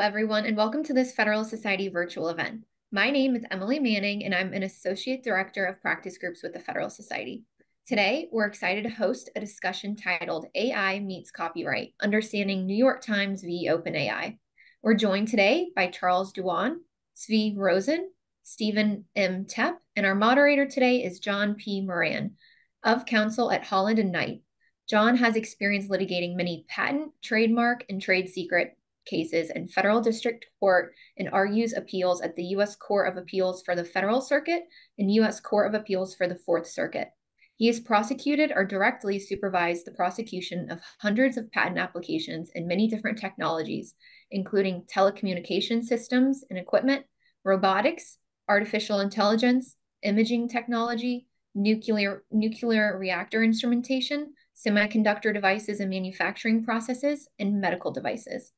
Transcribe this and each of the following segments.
Everyone, and welcome to this Federalist Society virtual event. My name is Emily Manning, and I'm an Associate Director of Practice Groups with the Federalist Society. Today, we're excited to host a discussion titled AI Meets Copyright Understanding New York Times v. OpenAI. We're joined today by Charles Duan, Zvi Rosen, Steven M. Tepp, and our moderator today is John P. Moran of counsel at Holland and Knight. John has experience litigating many patent, trademark, and trade secret cases in federal district court and argues appeals at the U.S. Court of Appeals for the Federal Circuit and U.S. Court of Appeals for the Fourth Circuit. He has prosecuted or directly supervised the prosecution of hundreds of patent applications in many different technologies, including telecommunication systems and equipment, robotics, artificial intelligence, imaging technology, nuclear, nuclear reactor instrumentation, semiconductor devices and manufacturing processes, and medical devices.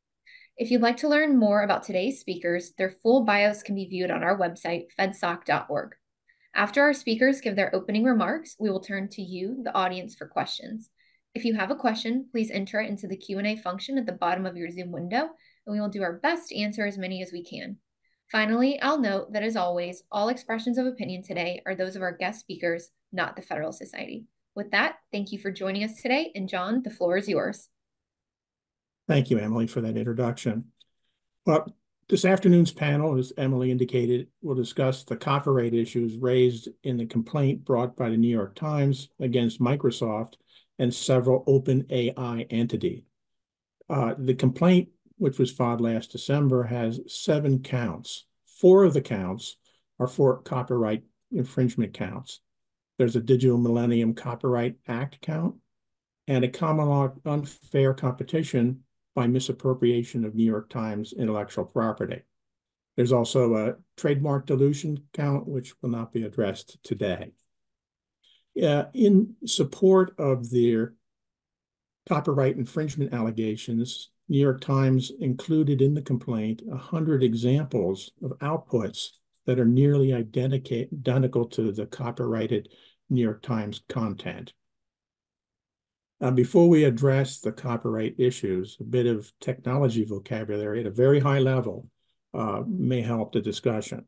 If you'd like to learn more about today's speakers, their full bios can be viewed on our website, fedsoc.org. After our speakers give their opening remarks, we will turn to you, the audience, for questions. If you have a question, please enter it into the Q&A function at the bottom of your Zoom window, and we will do our best to answer as many as we can. Finally, I'll note that as always, all expressions of opinion today are those of our guest speakers, not the Federalist Society. With that, thank you for joining us today, and John, the floor is yours. Thank you, Emily, for that introduction. Well, this afternoon's panel, as Emily indicated, will discuss the copyright issues raised in the complaint brought by the New York Times against Microsoft and several OpenAI entities. Uh, the complaint, which was filed last December, has seven counts. Four of the counts are for copyright infringement counts. There's a Digital Millennium Copyright Act count and a common law unfair competition by misappropriation of New York Times intellectual property. There's also a trademark dilution count, which will not be addressed today. Uh, in support of their copyright infringement allegations, New York Times included in the complaint 100 examples of outputs that are nearly identical to the copyrighted New York Times content. Uh, before we address the copyright issues, a bit of technology vocabulary at a very high level uh, may help the discussion.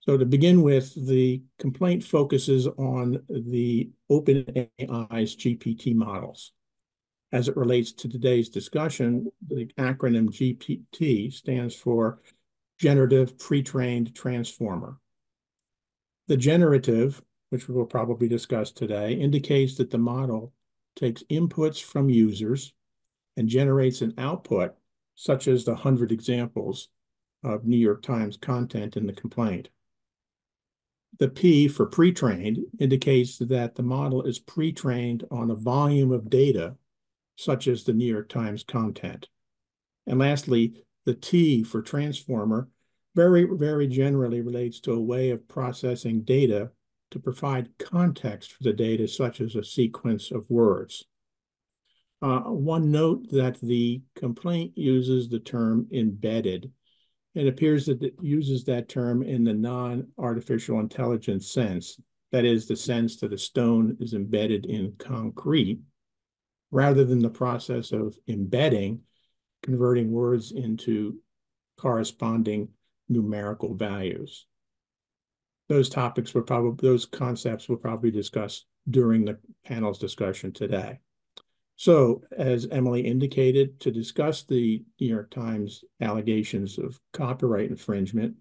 So to begin with, the complaint focuses on the OpenAI's GPT models. As it relates to today's discussion, the acronym GPT stands for Generative Pre-trained Transformer. The generative, which we will probably discuss today, indicates that the model takes inputs from users and generates an output, such as the 100 examples of New York Times content in the complaint. The P for pre-trained indicates that the model is pre-trained on a volume of data, such as the New York Times content. And lastly, the T for transformer very, very generally relates to a way of processing data to provide context for the data, such as a sequence of words. Uh, one note that the complaint uses the term embedded. It appears that it uses that term in the non-artificial intelligence sense, that is, the sense that a stone is embedded in concrete, rather than the process of embedding, converting words into corresponding numerical values those topics were probably, those concepts were probably discussed during the panel's discussion today. So as Emily indicated, to discuss the New York Times allegations of copyright infringement,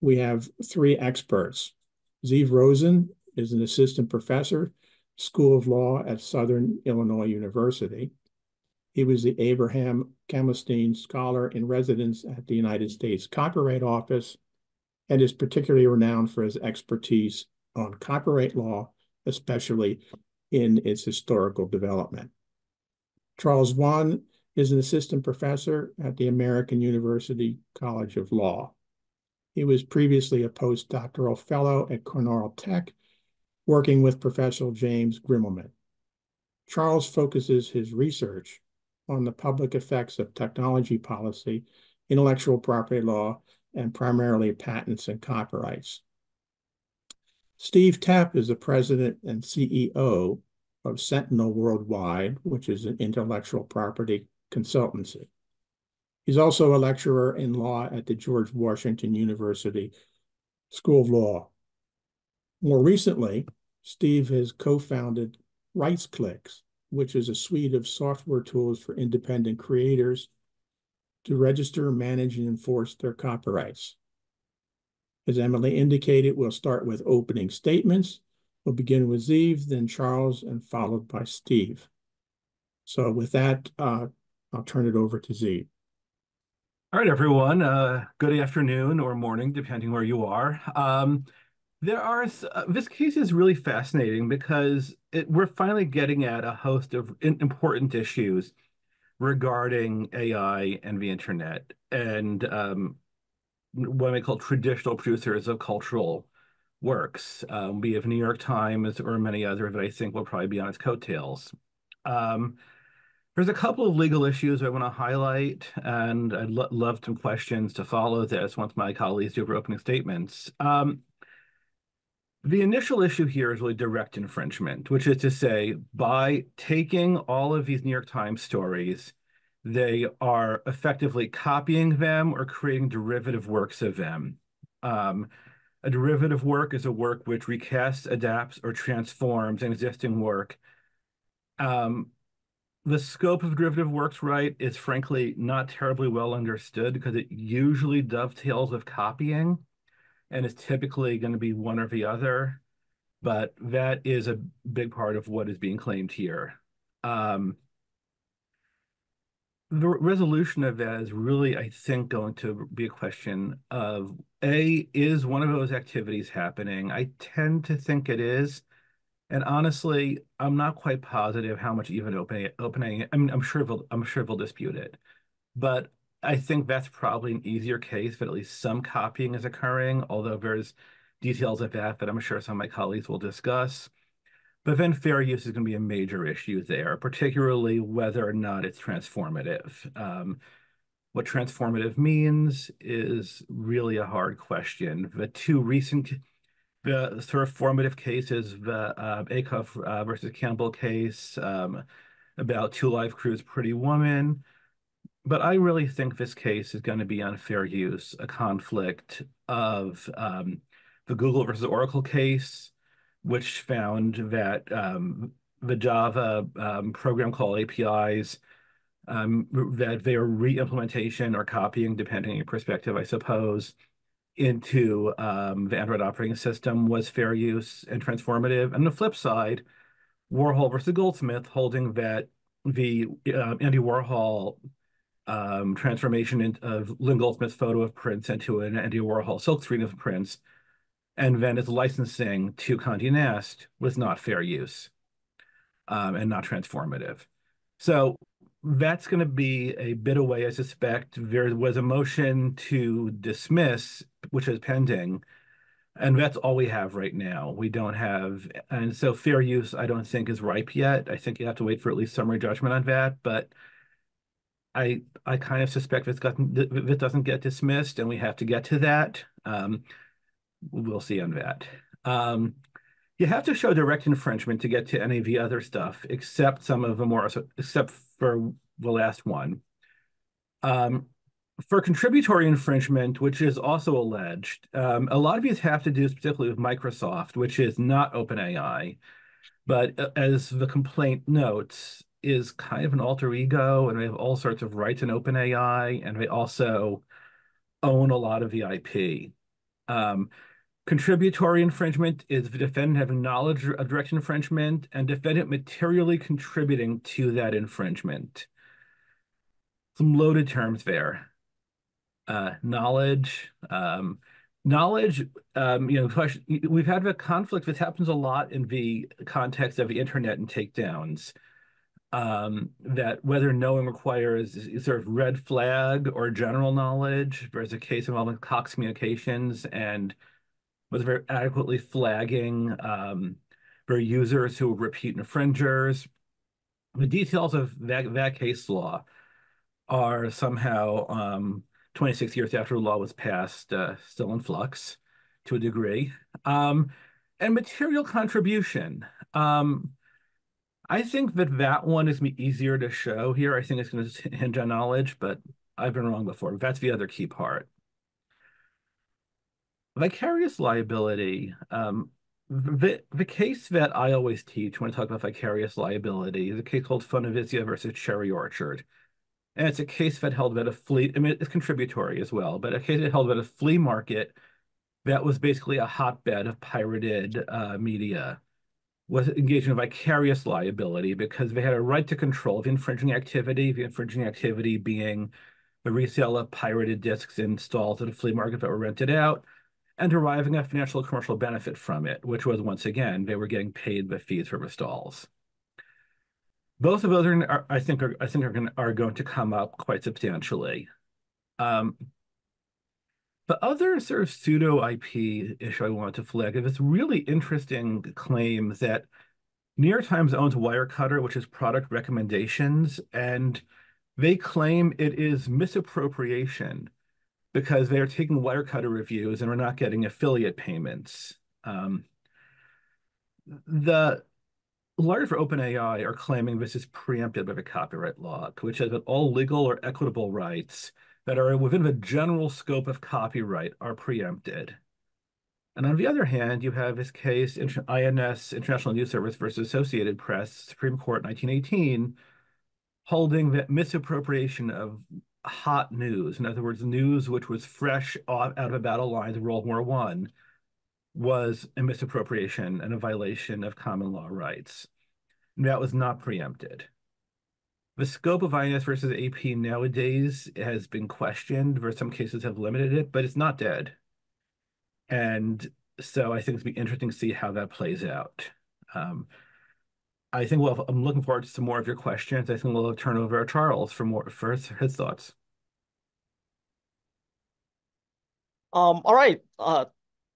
we have three experts. Zvi Rosen is an assistant professor, School of Law at Southern Illinois University. He was the Abraham Kaminstein Scholar in Residence at the United States Copyright Office and is particularly renowned for his expertise on copyright law, especially in its historical development. Charles Duan is an assistant professor at the American University College of Law. He was previously a postdoctoral fellow at Cornell Tech, working with Professor James Grimmelmann. Charles focuses his research on the public effects of technology policy, intellectual property law, and primarily patents and copyrights. Steve Tepp is the president and CEO of Sentinel Worldwide, which is an intellectual property consultancy. He's also a lecturer in law at the George Washington University School of Law. More recently, Steve has co-founded RightsClicks, which is a suite of software tools for independent creators to register, manage, and enforce their copyrights. As Emily indicated, we'll start with opening statements. We'll begin with Zeev, then Charles, and followed by Steve. So with that, uh, I'll turn it over to Zeev. All right, everyone. Uh, good afternoon or morning, depending where you are. Um, there are uh, this case is really fascinating because it, we're finally getting at a host of important issues regarding AI and the internet and um, what I call traditional producers of cultural works, um, be it New York Times or many other that I think will probably be on its coattails. Um, there's a couple of legal issues I want to highlight, and I'd lo love some questions to follow this once my colleagues do their opening statements. Um, the initial issue here is really direct infringement, which is to say, by taking all of these New York Times stories, they are effectively copying them or creating derivative works of them. Um, a derivative work is a work which recasts, adapts, or transforms an existing work. Um, the scope of derivative works right is frankly not terribly well understood because it usually dovetails with copying and it's typically going to be one or the other. But that is a big part of what is being claimed here. Um, the resolution of that is really, I think, going to be a question of A, is one of those activities happening? I tend to think it is. And honestly, I'm not quite positive how much even opening opening. I mean, I'm sure I'm sure they'll dispute it, but I think that's probably an easier case but at least some copying is occurring, although there's details of that that I'm sure some of my colleagues will discuss. But then fair use is going to be a major issue there, particularly whether or not it's transformative. Um, what transformative means is really a hard question. The two recent the sort of formative cases, the uh, Acuff uh, versus Campbell case um, about Two Live Crew's Pretty Woman. But I really think this case is going to be unfair use, a conflict of um, the Google versus Oracle case, which found that um, the Java um, program call APIs, um, that their re-implementation or copying, depending on your perspective, I suppose, into um, the Android operating system was fair use and transformative. And the flip side, Warhol versus Goldsmith holding that the uh, Andy Warhol um, transformation in, of Lynn Goldsmith's photo of Prince into an Andy Warhol silkscreen of Prince, and then its licensing to Condé Nast was not fair use um, and not transformative. So that's going to be a bit away, I suspect. There was a motion to dismiss, which is pending, and that's all we have right now. We don't have, and so fair use, I don't think is ripe yet. I think you have to wait for at least summary judgment on that, but I I kind of suspect if, gotten, if it doesn't get dismissed and we have to get to that, um, we'll see on that. Um, you have to show direct infringement to get to any of the other stuff, except some of the more, except for the last one. Um, for contributory infringement, which is also alleged, um, a lot of these have to do particularly with Microsoft, which is not OpenAI, but uh, as the complaint notes, is kind of an alter ego, and they have all sorts of rights in OpenAI, and they also own a lot of the IP. Um, Contributory infringement is the defendant having knowledge of direct infringement and defendant materially contributing to that infringement. Some loaded terms there. Uh, knowledge, um, knowledge, um, you know, we've had a conflict that happens a lot in the context of the internet and takedowns. Um, that whether knowing requires sort of red flag or general knowledge. There's a case involving Cox Communications and was very adequately flagging um, for users who repeat infringers. The details of that, that case law are somehow um, 26 years after the law was passed, uh, still in flux to a degree. Um, and material contribution. Um, I think that that one is easier to show here. I think it's going to hinge on knowledge, but I've been wrong before. That's the other key part. Vicarious liability. Um, the, the case that I always teach when I talk about vicarious liability is a case called Fonovisa versus Cherry Auction. And it's a case that held that a flea, I mean, it's contributory as well, but a case that held that a flea market that was basically a hotbed of pirated uh, media was engaged in vicarious liability because they had a right to control the infringing activity, the infringing activity being the resale of pirated discs in stalls at a flea market that were rented out, and deriving a financial commercial benefit from it, which was once again, they were getting paid the fees for the stalls. Both of those are, I think, are I think are going to come up quite substantially. Um, the other sort of pseudo IP issue I want to flag is this really interesting claim that New York Times owns Wirecutter, which is product recommendations, and they claim it is misappropriation because they are taking Wirecutter reviews and are not getting affiliate payments. Um, the lawyers for OpenAI are claiming this is preempted by the copyright law, which says that all legal or equitable rights that are within the general scope of copyright are preempted. And on the other hand, you have this case, INS, International News Service versus Associated Press, Supreme Court 1918, holding that misappropriation of hot news, in other words, news which was fresh out of a battle lines of World War One, was a misappropriation and a violation of common law rights. And that was not preempted. The scope of INS versus AP nowadays has been questioned, where some cases have limited it, but it's not dead. And so I think it's be interesting to see how that plays out. Um, I think well, I'm looking forward to some more of your questions. I think we'll turn over to Charles for more for his, thoughts. Um, all right. Uh,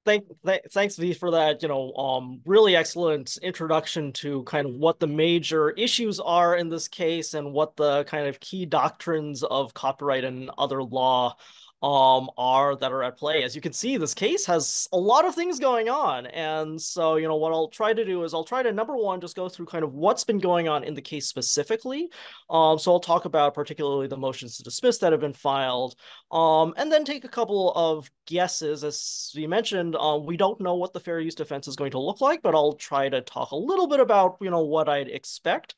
thank, th thanks Zvi for that, you know, um, really excellent introduction to kind of what the major issues are in this case and what the kind of key doctrines of copyright and other law um, are that are at play. As you can see, this case has a lot of things going on. And so, you know, what I'll try to do is I'll try to, number one, just go through kind of what's been going on in the case specifically. Um, so I'll talk about particularly the motions to dismiss that have been filed, um, and then take a couple of guesses. As we mentioned, uh, we don't know what the fair use defense is going to look like, but I'll try to talk a little bit about, you know, what I'd expect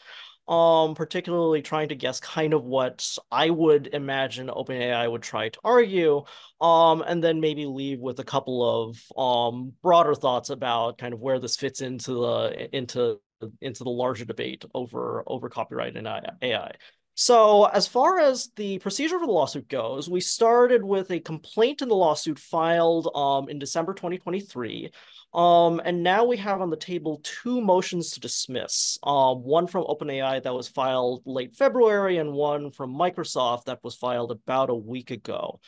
um, particularly trying to guess kind of what I would imagine OpenAI would try to argue, um, and then maybe leave with a couple of um, broader thoughts about kind of where this fits into the into into the larger debate over over copyright and AI. So as far as the procedure for the lawsuit goes, we started with a complaint in the lawsuit filed um, in December 2023. Um, and now we have on the table two motions to dismiss, uh, one from OpenAI that was filed late February and one from Microsoft that was filed about a week ago.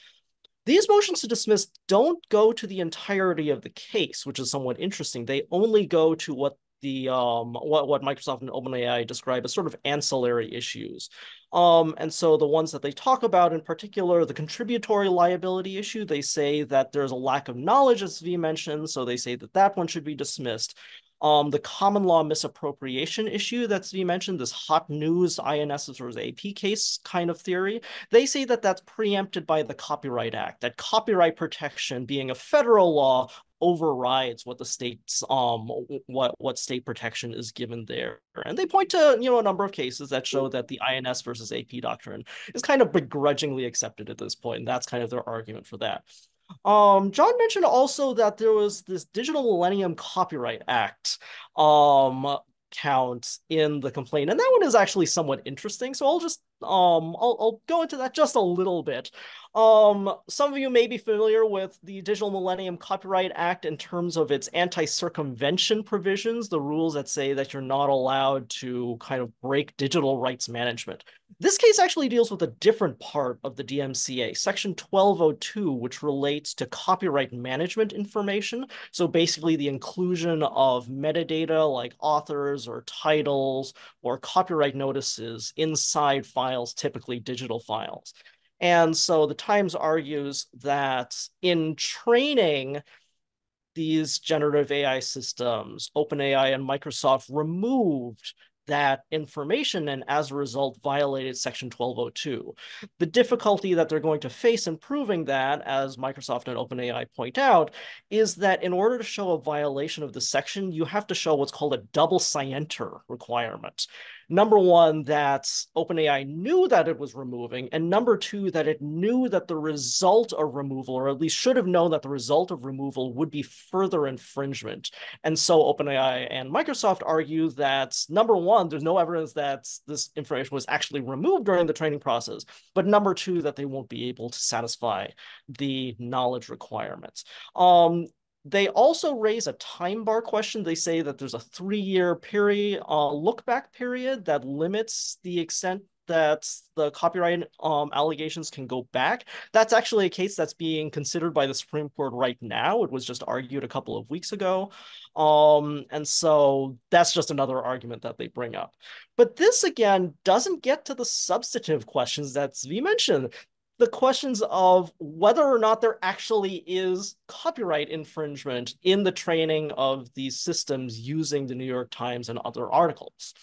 These motions to dismiss don't go to the entirety of the case, which is somewhat interesting. They only go to what the um what what Microsoft and OpenAI describe as sort of ancillary issues. Um, and so the ones that they talk about in particular, the contributory liability issue, they say that there's a lack of knowledge, as Zvi mentioned, so they say that that one should be dismissed. Um, the common law misappropriation issue that's you mentioned, this hot news INS versus AP case kind of theory, they say that that's preempted by the Copyright Act, that copyright protection being a federal law overrides what the state's um what what state protection is given there. And they point to you know a number of cases that show that the ins versus ap doctrine is kind of begrudgingly accepted at this point and that's kind of their argument for that. Um john mentioned also that there was this digital millennium copyright act um count in the complaint and that one is actually somewhat interesting so i'll just um I'll, I'll go into that just a little bit. Um some of you may be familiar with the digital millennium copyright act in terms of its anti-circumvention provisions the rules that say that you're not allowed to kind of break digital rights management. This case actually deals with a different part of the dmca section 1202 which relates to copyright management information. So basically the inclusion of metadata like authors or titles or copyright notices inside files files, typically digital files. And so the Times argues that in training these generative AI systems, OpenAI and Microsoft removed that information and as a result violated section 1202. The difficulty that they're going to face in proving that, as Microsoft and OpenAI point out, is that in order to show a violation of the section, you have to show what's called a double scienter requirement number one, that OpenAI knew that it was removing, and number two, that it knew that the result of removal, or at least should have known that the result of removal would be further infringement. And so OpenAI and Microsoft argue that number one, there's no evidence that this information was actually removed during the training process, but number two, that they won't be able to satisfy the knowledge requirements. Um, they also raise a time bar question. They say that there's a three-year period, uh, look back period that limits the extent that the copyright um, allegations can go back. That's actually a case that's being considered by the Supreme Court right now. It was just argued a couple of weeks ago. Um, and so that's just another argument that they bring up. But this, again, doesn't get to the substantive questions that Zvi mentioned the questions of whether or not there actually is copyright infringement in the training of these systems using the New York Times and other articles.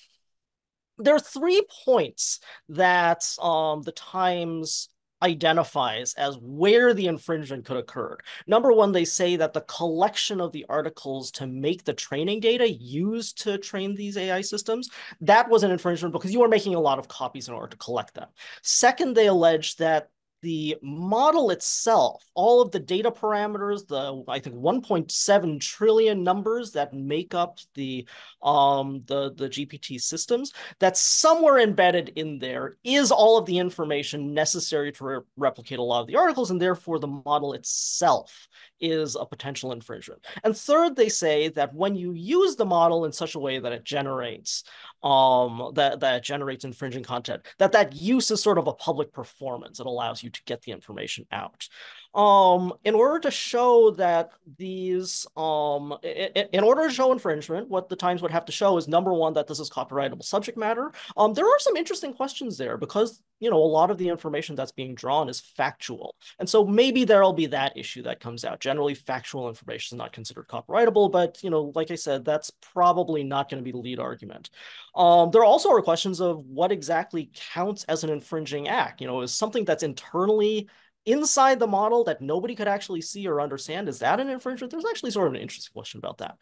There are three points that um, the Times identifies as where the infringement could occur. Number one, they say that the collection of the articles to make the training data used to train these AI systems, that was an infringement because you were making a lot of copies in order to collect them. Second, they allege that the model itself, all of the data parameters, the I think 1.7 trillion numbers that make up the um, the the GPT systems, that's somewhere embedded in there is all of the information necessary to re replicate a lot of the articles, and therefore the model itself is a potential infringement. And third, they say that when you use the model in such a way that it generates um, that, that generates infringing content, that that use is sort of a public performance. It allows you to get the information out. Um, in order to show that these, um, in, order to show infringement, what the Times would have to show is number one, that this is copyrightable subject matter. Um, there are some interesting questions there because, you know, a lot of the information that's being drawn is factual. And so maybe there'll be that issue that comes out. Generally, factual information is not considered copyrightable, but, you know, like I said, that's probably not going to be the lead argument. Um, there also are questions of what exactly counts as an infringing act. You know, is something that's internally inside the model that nobody could actually see or understand, is that an infringement? There's actually sort of an interesting question about that.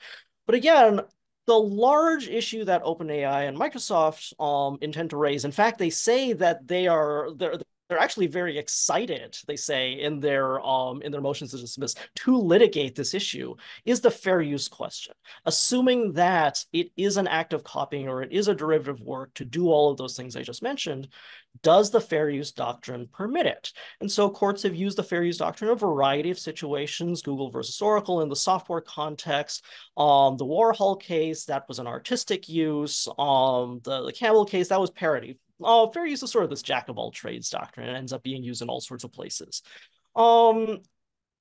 But again, the large issue that OpenAI and Microsoft um, intend to raise, in fact, they say that they are they're, they're actually very excited, they say in their um, in their motions to dismiss, to litigate this issue, is the fair use question. Assuming that it is an act of copying or it is a derivative work to do all of those things I just mentioned, does the fair use doctrine permit it? And so courts have used the fair use doctrine in a variety of situations, Google versus Oracle in the software context, um, the Warhol case, that was an artistic use, um, the, the Campbell case, that was parody. Uh, fair use is sort of this jack of all trades doctrine. It ends up being used in all sorts of places. Um,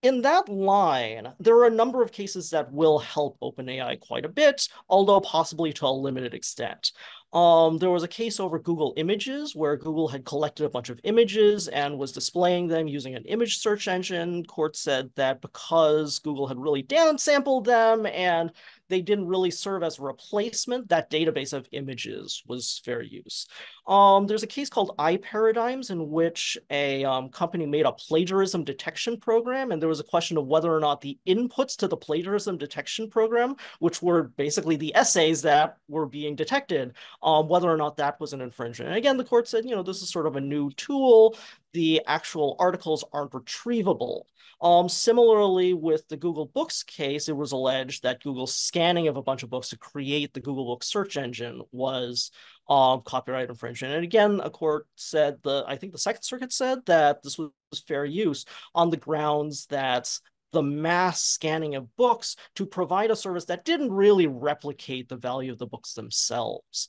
in that line, there are a number of cases that will help OpenAI quite a bit, although possibly to a limited extent. Um, there was a case over Google Images where Google had collected a bunch of images and was displaying them using an image search engine. Court said that because Google had really downsampled them and they didn't really serve as a replacement. That database of images was fair use. Um, there's a case called iParadigms in which a um, company made a plagiarism detection program, and there was a question of whether or not the inputs to the plagiarism detection program, which were basically the essays that were being detected, um, whether or not that was an infringement. And again, the court said, you know, this is sort of a new tool. The actual articles aren't retrievable. Um, similarly, with the Google Books case, it was alleged that Google's scanning of a bunch of books to create the Google Books search engine was um, copyright infringement. And again, a court said the I think the Second Circuit said that this was fair use on the grounds that the mass scanning of books to provide a service that didn't really replicate the value of the books themselves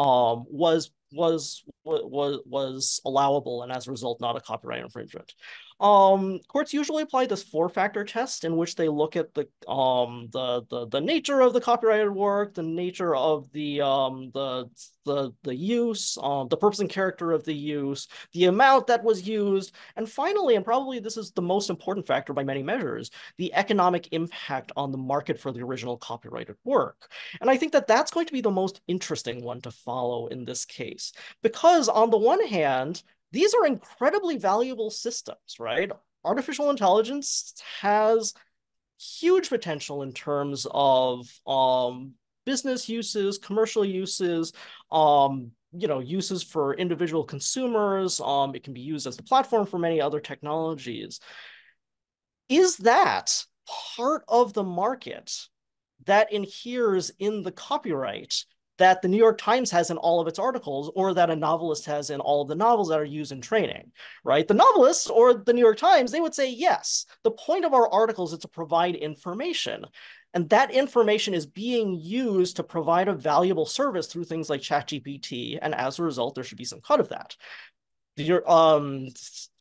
um, was was was was allowable and as a result not a copyright infringement. Um, courts usually apply this four-factor test in which they look at the um the the the nature of the copyrighted work, the nature of the um the the the use, um the purpose and character of the use, the amount that was used, and finally, and probably this is the most important factor by many measures, the economic impact on the market for the original copyrighted work. And I think that that's going to be the most interesting one to follow in this case, because on the one hand, these are incredibly valuable systems, right? Artificial intelligence has huge potential in terms of um, business uses, commercial uses, um, you know, uses for individual consumers. Um, it can be used as the platform for many other technologies. Is that part of the market that inheres in the copyright that the New York Times has in all of its articles or that a novelist has in all of the novels that are used in training, right? The novelists or the New York Times, they would say, yes, the point of our articles is to provide information. And that information is being used to provide a valuable service through things like ChatGPT. And as a result, there should be some cut of that. Your um,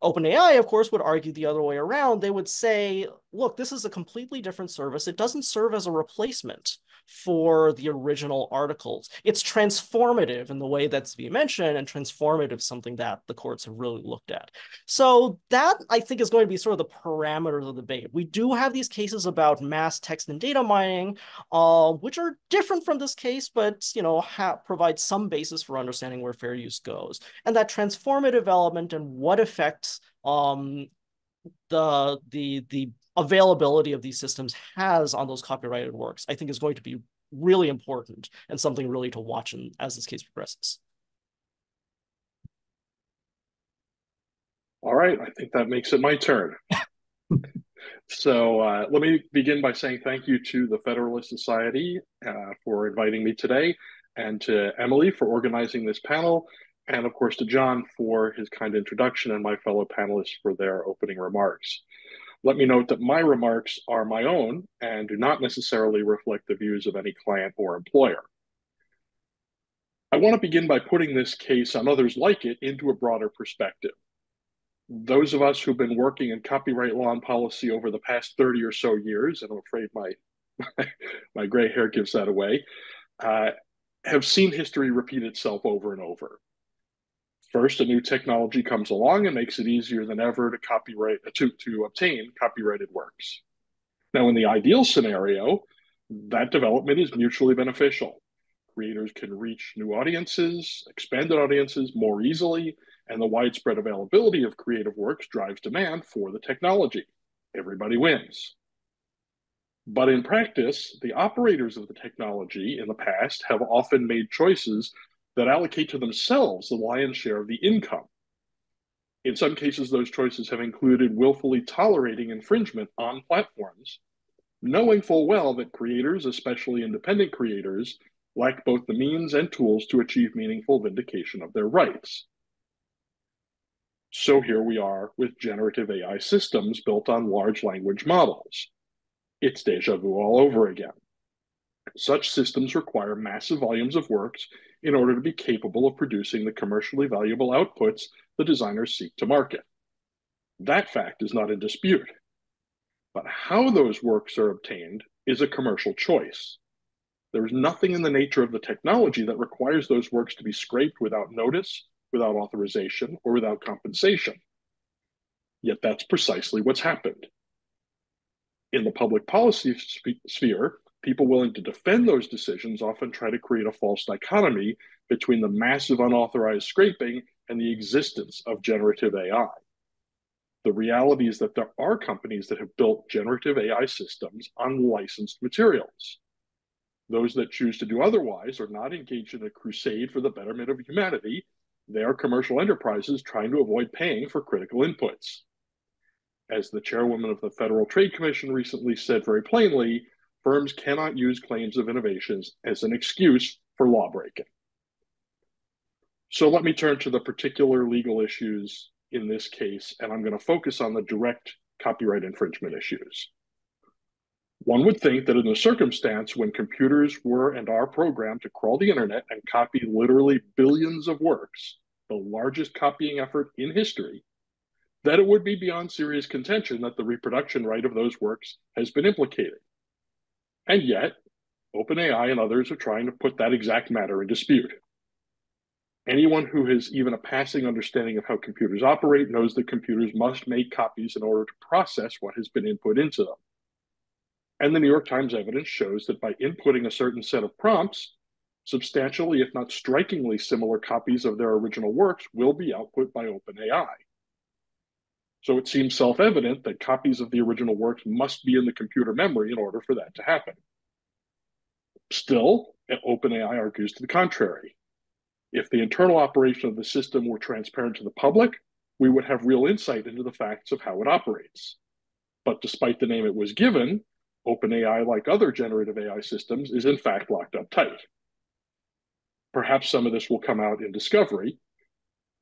OpenAI, of course, would argue the other way around. They would say, look, this is a completely different service. It doesn't serve as a replacement for the original articles. It's transformative in the way that's being mentioned, and transformative something that the courts have really looked at. So that I think is going to be sort of the parameters of the debate. We do have these cases about mass text and data mining, uh, which are different from this case, but you know provide some basis for understanding where fair use goes, and that transformative element and what effects um, the the the availability of these systems has on those copyrighted works, I think is going to be really important and something really to watch in, as this case progresses. All right, I think that makes it my turn. so uh, let me begin by saying thank you to the Federalist Society uh, for inviting me today, and to Emily for organizing this panel, and of course to John for his kind introduction and my fellow panelists for their opening remarks. Let me note that my remarks are my own and do not necessarily reflect the views of any client or employer. I want to begin by putting this case and others like it into a broader perspective. Those of us who've been working in copyright law and policy over the past 30 or so years, and I'm afraid my, my gray hair gives that away, uh, have seen history repeat itself over and over. First, a new technology comes along and makes it easier than ever to copyright to, to obtain copyrighted works. Now, in the ideal scenario, that development is mutually beneficial. Creators can reach new audiences, expanded audiences more easily, and the widespread availability of creative works drives demand for the technology. Everybody wins. But in practice, the operators of the technology in the past have often made choices that allocate to themselves the lion's share of the income. In some cases, those choices have included willfully tolerating infringement on platforms, knowing full well that creators, especially independent creators, lack both the means and tools to achieve meaningful vindication of their rights. So here we are with generative AI systems built on large language models. It's deja vu all over again. Such systems require massive volumes of works in order to be capable of producing the commercially valuable outputs the designers seek to market. That fact is not in dispute. But how those works are obtained is a commercial choice. There is nothing in the nature of the technology that requires those works to be scraped without notice, without authorization, or without compensation. Yet that's precisely what's happened. In the public policy sphere, people willing to defend those decisions often try to create a false dichotomy between the massive unauthorized scraping and the existence of generative AI. The reality is that there are companies that have built generative AI systems on licensed materials. Those that choose to do otherwise are not engaged in a crusade for the betterment of humanity. They are commercial enterprises trying to avoid paying for critical inputs. As the chairwoman of the Federal Trade Commission recently said very plainly, firms cannot use claims of innovations as an excuse for lawbreaking. So let me turn to the particular legal issues in this case, and I'm going to focus on the direct copyright infringement issues. One would think that in the circumstance when computers were and are programmed to crawl the internet and copy literally billions of works, the largest copying effort in history, that it would be beyond serious contention that the reproduction right of those works has been implicated. And yet, OpenAI and others are trying to put that exact matter in dispute. Anyone who has even a passing understanding of how computers operate knows that computers must make copies in order to process what has been input into them. And the New York Times evidence shows that by inputting a certain set of prompts, substantially, if not strikingly similar copies of their original works will be output by OpenAI. So it seems self evident that copies of the original works must be in the computer memory in order for that to happen. Still, OpenAI argues to the contrary. If the internal operation of the system were transparent to the public, we would have real insight into the facts of how it operates. But despite the name it was given, OpenAI, like other generative AI systems, is in fact locked up tight. Perhaps some of this will come out in discovery,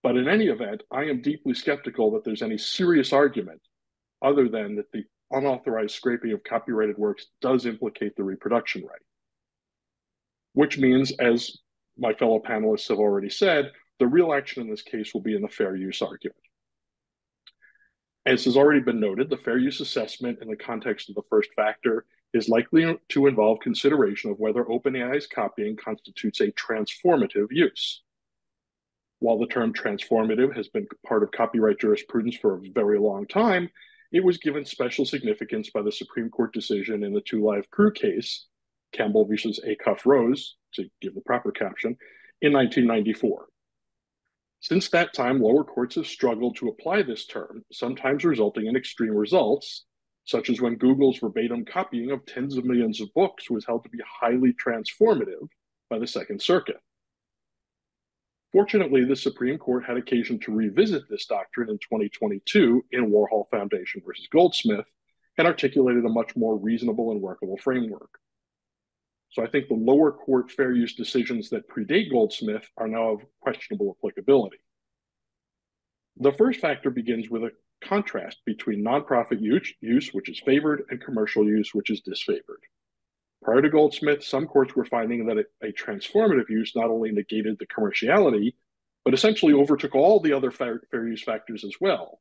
but in any event, I am deeply skeptical that there's any serious argument other than that the unauthorized scraping of copyrighted works does implicate the reproduction right. Which means, as my fellow panelists have already said, the real action in this case will be in the fair use argument. As has already been noted, the fair use assessment in the context of the first factor is likely to involve consideration of whether OpenAI's copying constitutes a transformative use. While the term transformative has been part of copyright jurisprudence for a very long time, it was given special significance by the Supreme Court decision in the Two Live Crew case, Campbell versus Acuff Rose, to give the proper caption, in 1994. Since that time, lower courts have struggled to apply this term, sometimes resulting in extreme results, such as when Google's verbatim copying of tens of millions of books was held to be highly transformative by the Second Circuit. Fortunately, the Supreme Court had occasion to revisit this doctrine in 2022 in Warhol Foundation versus Goldsmith and articulated a much more reasonable and workable framework. So I think the lower court fair use decisions that predate Goldsmith are now of questionable applicability. The first factor begins with a contrast between nonprofit use, use, which is favored, and commercial use, which is disfavored. Prior to Goldsmith, some courts were finding that a, a transformative use not only negated the commerciality, but essentially overtook all the other fair, fair use factors as well.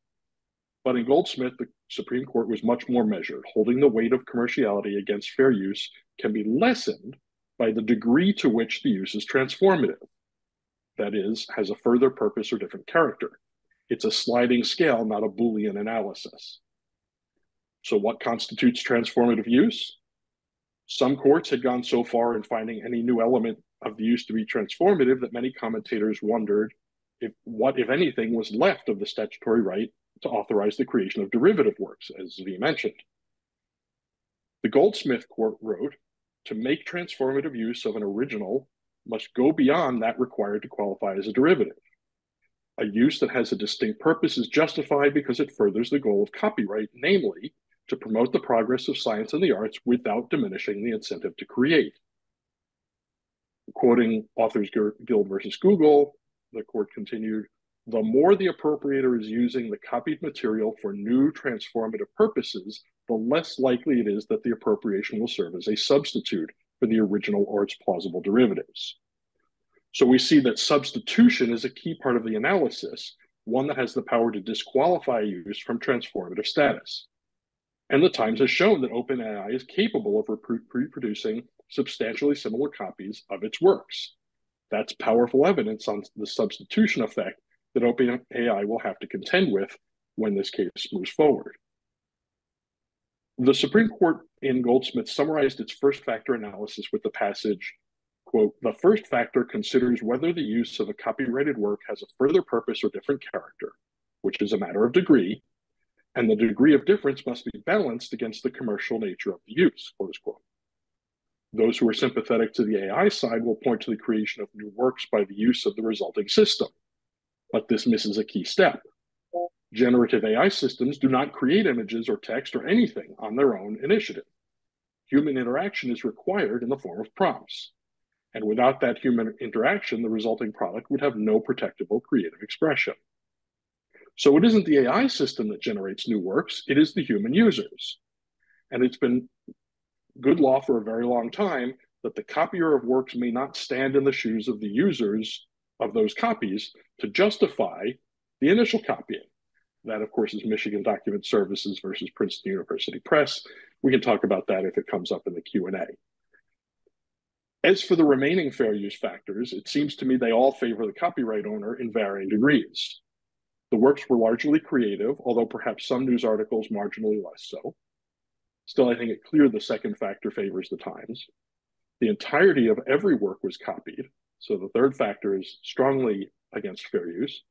But in Goldsmith, the Supreme Court was much more measured, holding the weight of commerciality against fair use can be lessened by the degree to which the use is transformative. That is, has a further purpose or different character. It's a sliding scale, not a Boolean analysis. So, what constitutes transformative use? Some courts had gone so far in finding any new element of the use to be transformative that many commentators wondered if what, if anything, was left of the statutory right to authorize the creation of derivative works, as Zvi mentioned. The Goldsmith court wrote to make transformative use of an original must go beyond that required to qualify as a derivative. A use that has a distinct purpose is justified because it furthers the goal of copyright, namely, to promote the progress of science and the arts without diminishing the incentive to create. Quoting Authors Guild versus Google, the court continued the more the appropriator is using the copied material for new transformative purposes, the less likely it is that the appropriation will serve as a substitute for the original or its plausible derivatives. So we see that substitution is a key part of the analysis, one that has the power to disqualify use from transformative status. And the Times has shown that OpenAI is capable of reproducing substantially similar copies of its works. That's powerful evidence on the substitution effect that OpenAI will have to contend with when this case moves forward. The Supreme Court in Goldsmith summarized its first factor analysis with the passage quote, the first factor considers whether the use of a copyrighted work has a further purpose or different character, which is a matter of degree, and the degree of difference must be balanced against the commercial nature of the use, close quote. Those who are sympathetic to the AI side will point to the creation of new works by the use of the resulting system. But this misses a key step. Generative AI systems do not create images or text or anything on their own initiative. Human interaction is required in the form of prompts. And without that human interaction, the resulting product would have no protectable creative expression. So it isn't the AI system that generates new works, it is the human users. And it's been good law for a very long time that the copier of works may not stand in the shoes of the users of those copies to justify the initial copying. That, of course, is Michigan Document Services versus Princeton University Press. We can talk about that if it comes up in the Q&A. As for the remaining fair use factors, it seems to me they all favor the copyright owner in varying degrees. The works were largely creative, although perhaps some news articles marginally less so. Still, I think it clear the second factor favors the Times. The entirety of every work was copied, so the third factor is strongly against fair use.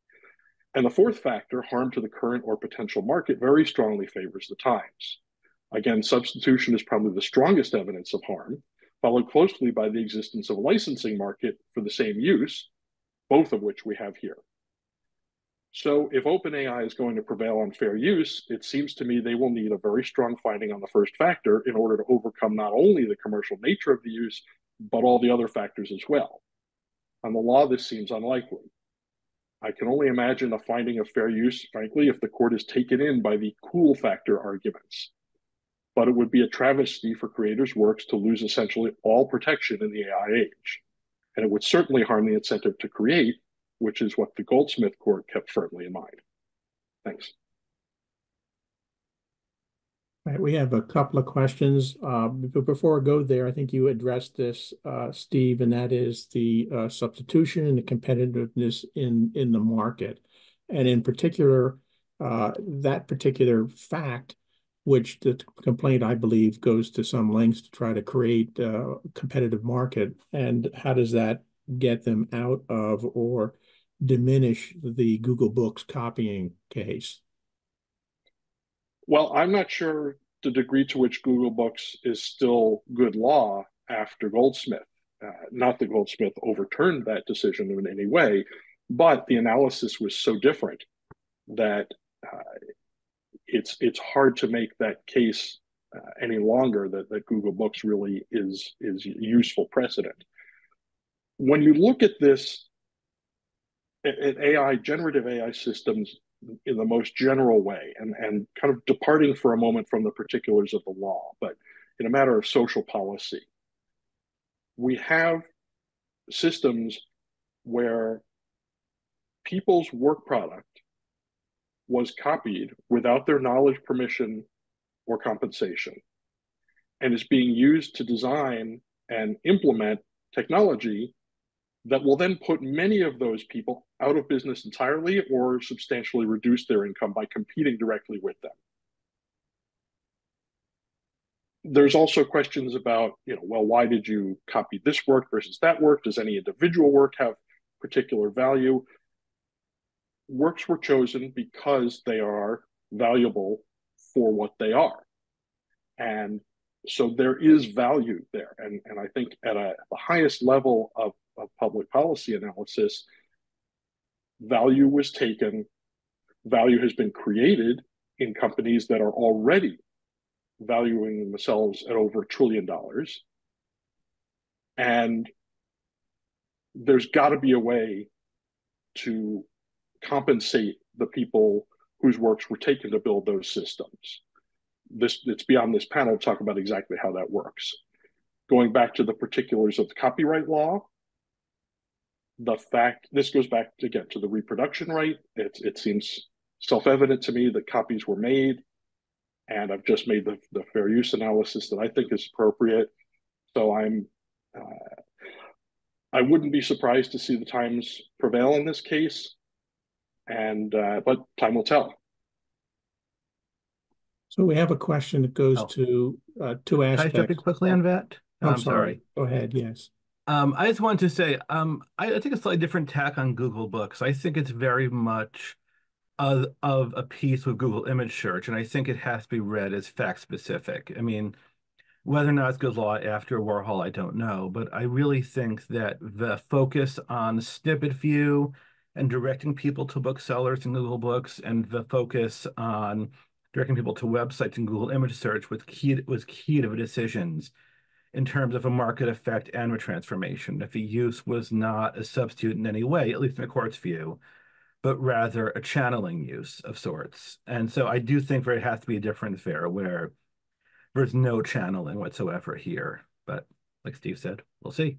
And the fourth factor, harm to the current or potential market, very strongly favors the Times. Again, substitution is probably the strongest evidence of harm, followed closely by the existence of a licensing market for the same use, both of which we have here. So if OpenAI is going to prevail on fair use, it seems to me they will need a very strong finding on the first factor in order to overcome not only the commercial nature of the use, but all the other factors as well. On the law, this seems unlikely. I can only imagine a finding of fair use, frankly, if the court is taken in by the cool factor arguments. But it would be a travesty for creators' works to lose essentially all protection in the AI age. And it would certainly harm the incentive to create, which is what the Goldsmith court kept firmly in mind. Thanks. Right, we have a couple of questions. Uh, but before I go there, I think you addressed this, uh, Steve, and that is the uh, substitution and the competitiveness in in the market, and in particular, uh, that particular fact, which the complaint I believe goes to some lengths to try to create a competitive market, and how does that get them out of or diminish the Google Books copying case? Well, I'm not sure the degree to which Google Books is still good law after Goldsmith. Uh, not that Goldsmith overturned that decision in any way, but the analysis was so different that uh, it's it's hard to make that case uh, any longer that, that Google Books really is is useful precedent. When you look at this at AI, generative AI systems in the most general way and, and kind of departing for a moment from the particulars of the law, but in a matter of social policy. We have systems where people's work product was copied without their knowledge, permission, or compensation, and is being used to design and implement technology that will then put many of those people out of business entirely or substantially reduce their income by competing directly with them. There's also questions about, you know, well, why did you copy this work versus that work? Does any individual work have particular value? Works were chosen because they are valuable for what they are. And so there is value there. And, and I think at a, the highest level of of public policy analysis, value was taken, value has been created in companies that are already valuing themselves at over a trillion dollars. And there's got to be a way to compensate the people whose works were taken to build those systems. This it's beyond this panel to talk about exactly how that works. Going back to the particulars of the copyright law, the fact this goes back again to the reproduction right. It it seems self-evident to me that copies were made, and I've just made the, the fair use analysis that I think is appropriate. So I'm uh, I wouldn't be surprised to see the Times prevail in this case, and uh, but time will tell. So we have a question that goes oh. to uh, two aspects. Can I jump in quickly on that? I'm, I'm sorry. sorry. Go ahead. Yes. Um, I just wanted to say, um, I, I think a slightly different tack on Google Books. I think it's very much of, of a piece with Google Image Search, and I think it has to be read as fact specific. I mean, whether or not it's good law after Warhol, I don't know, but I really think that the focus on snippet view and directing people to booksellers in Google Books, and the focus on directing people to websites in Google Image Search was key was key to the decisions in terms of a market effect and a transformation. If the use was not a substitute in any way, at least in the court's view, but rather a channeling use of sorts. And so I do think there has to be a difference there where there's no channeling whatsoever here. But like Steve said, we'll see.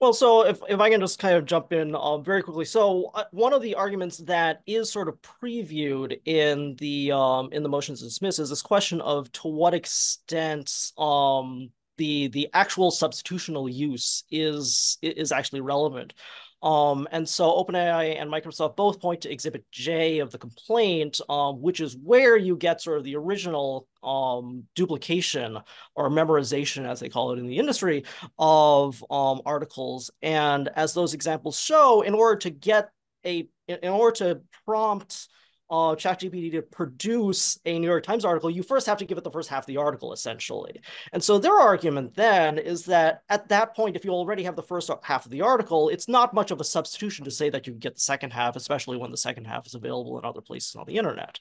Well, so if, if I can just kind of jump in uh, very quickly. So uh, one of the arguments that is sort of previewed in the um, in the motions dismiss is this question of to what extent um, the the actual substitutional use is is actually relevant. Um, and so OpenAI and Microsoft both point to Exhibit J of the complaint, um, which is where you get sort of the original um, duplication or memorization, as they call it in the industry, of um, articles. And as those examples show, in order to get a, in order to prompt uh, ChatGPT to produce a New York Times article, you first have to give it the first half of the article, essentially. And so their argument then is that at that point, if you already have the first half of the article, it's not much of a substitution to say that you get the second half, especially when the second half is available in other places on the internet.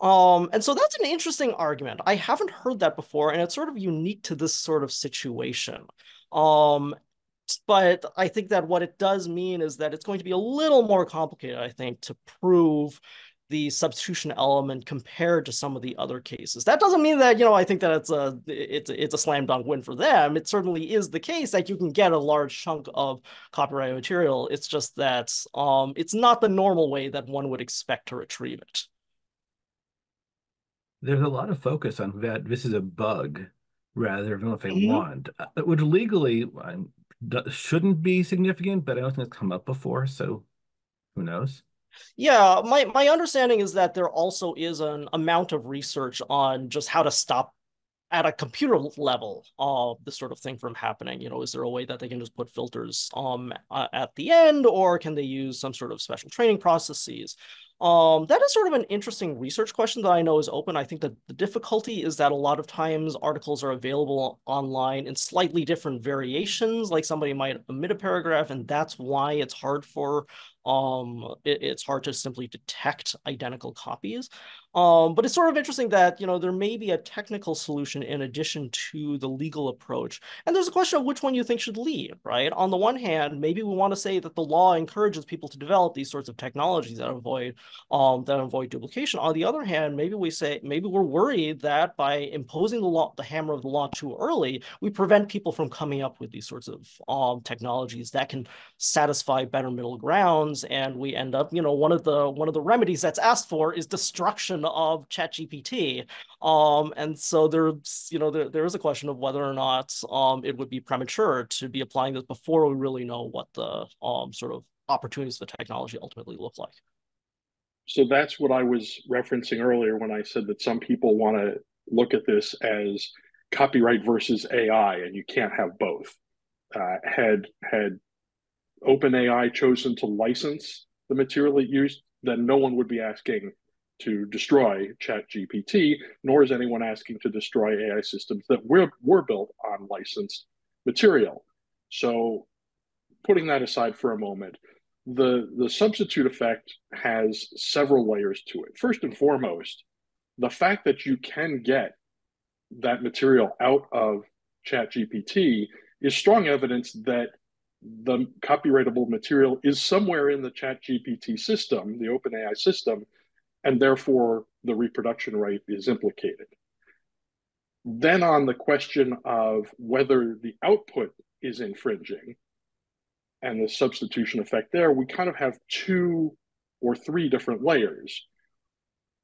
Um, and so that's an interesting argument. I haven't heard that before, and it's sort of unique to this sort of situation. Um, but I think that what it does mean is that it's going to be a little more complicated, I think, to prove the substitution element compared to some of the other cases. That doesn't mean that, you know, I think that it's a it's a, it's a slam dunk win for them. It certainly is the case that you can get a large chunk of copyright material. It's just that um it's not the normal way that one would expect to retrieve it. There's a lot of focus on that this is a bug rather than if they mm -hmm. want, uh, which legally shouldn't be significant, but I don't think it's come up before, so who knows? Yeah, my, my understanding is that there also is an amount of research on just how to stop at a computer level uh, this sort of thing from happening. You know, is there a way that they can just put filters um, at the end, or can they use some sort of special training processes? Um, that is sort of an interesting research question that I know is open. I think that the difficulty is that a lot of times articles are available online in slightly different variations, like somebody might omit a paragraph, and that's why it's hard for um, it, it's hard to simply detect identical copies. Um, but it's sort of interesting that, you know, there may be a technical solution in addition to the legal approach. And there's a question of which one you think should lead, right? On the one hand, maybe we want to say that the law encourages people to develop these sorts of technologies that avoid um, that avoid duplication. On the other hand, maybe we say maybe we're worried that by imposing the law, the hammer of the law too early, we prevent people from coming up with these sorts of um, technologies that can satisfy better middle grounds. And we end up, you know, one of the one of the remedies that's asked for is destruction of ChatGPT. Um, and so there's, you know, there, there is a question of whether or not um, it would be premature to be applying this before we really know what the um, sort of opportunities the technology ultimately look like. So that's what I was referencing earlier when I said that some people want to look at this as copyright versus AI, and you can't have both. Uh, had had OpenAI chosen to license the material it used, then no one would be asking to destroy ChatGPT, nor is anyone asking to destroy AI systems that were, were built on licensed material. So, putting that aside for a moment, the, the substitute effect has several layers to it. First and foremost, the fact that you can get that material out of ChatGPT is strong evidence that the copyrightable material is somewhere in the ChatGPT system, the OpenAI system, and therefore the reproduction right is implicated. Then, on the question of whether the output is infringing and the substitution effect there, we kind of have two or three different layers.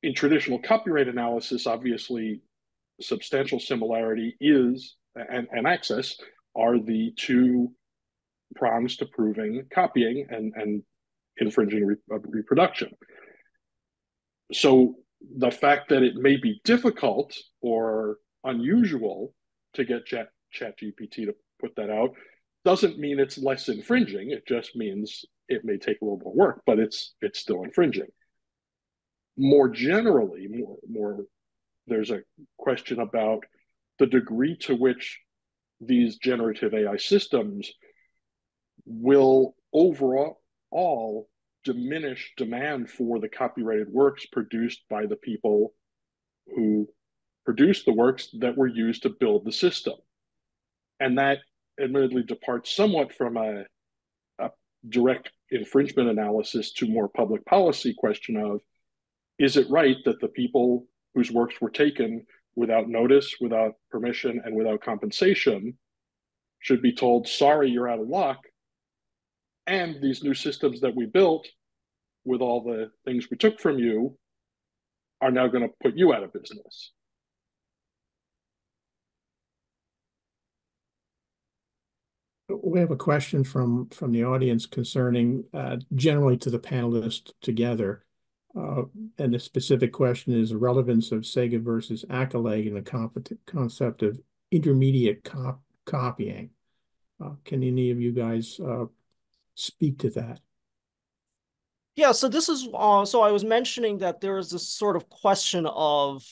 In traditional copyright analysis, obviously, substantial similarity is and, and access are the two prongs to proving copying and, and infringing re, uh, reproduction. So the fact that it may be difficult or unusual to get chat chat gpt to put that out doesn't mean it's less infringing. It just means it may take a little more work but it's it's still infringing. More generally more more there's a question about the degree to which these generative ai systems will overall all diminish demand for the copyrighted works produced by the people who produced the works that were used to build the system. And that admittedly departs somewhat from a, a direct infringement analysis to more public policy question of is it right that the people whose works were taken without notice, without permission, and without compensation should be told, sorry, you're out of luck, and these new systems that we built with all the things we took from you are now going to put you out of business. We have a question from from the audience concerning uh, generally to the panelists together. Uh, and the specific question is the relevance of Sega versus Accolade in the concept of intermediate cop copying. Uh, can any of you guys uh, speak to that? Yeah, so this is uh, so I was mentioning that there is this sort of question of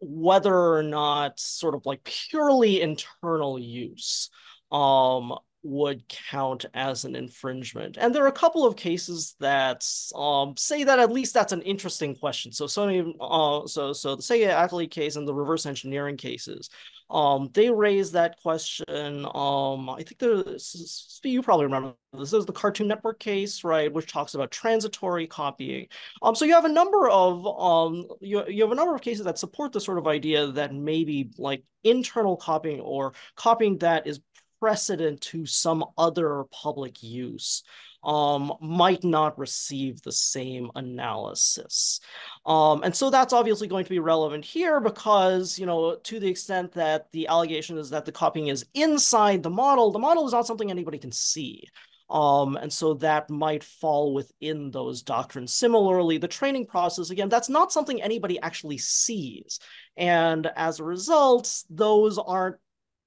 whether or not sort of like purely internal use um would count as an infringement. And there are a couple of cases that um, say that at least that's an interesting question. So Sony, uh, so so the Sega Accolade case and the reverse engineering cases, um, they raised that question. Um, I think there's you probably remember this is the Cartoon Network case, right, which talks about transitory copying. Um, so you have a number of um, you you have a number of cases that support the sort of idea that maybe like internal copying or copying that is precedent to some other public use um, might not receive the same analysis. Um, and so that's obviously going to be relevant here because, you know, to the extent that the allegation is that the copying is inside the model, the model is not something anybody can see. Um, and so that might fall within those doctrines. Similarly, the training process, again, that's not something anybody actually sees. And as a result, those aren't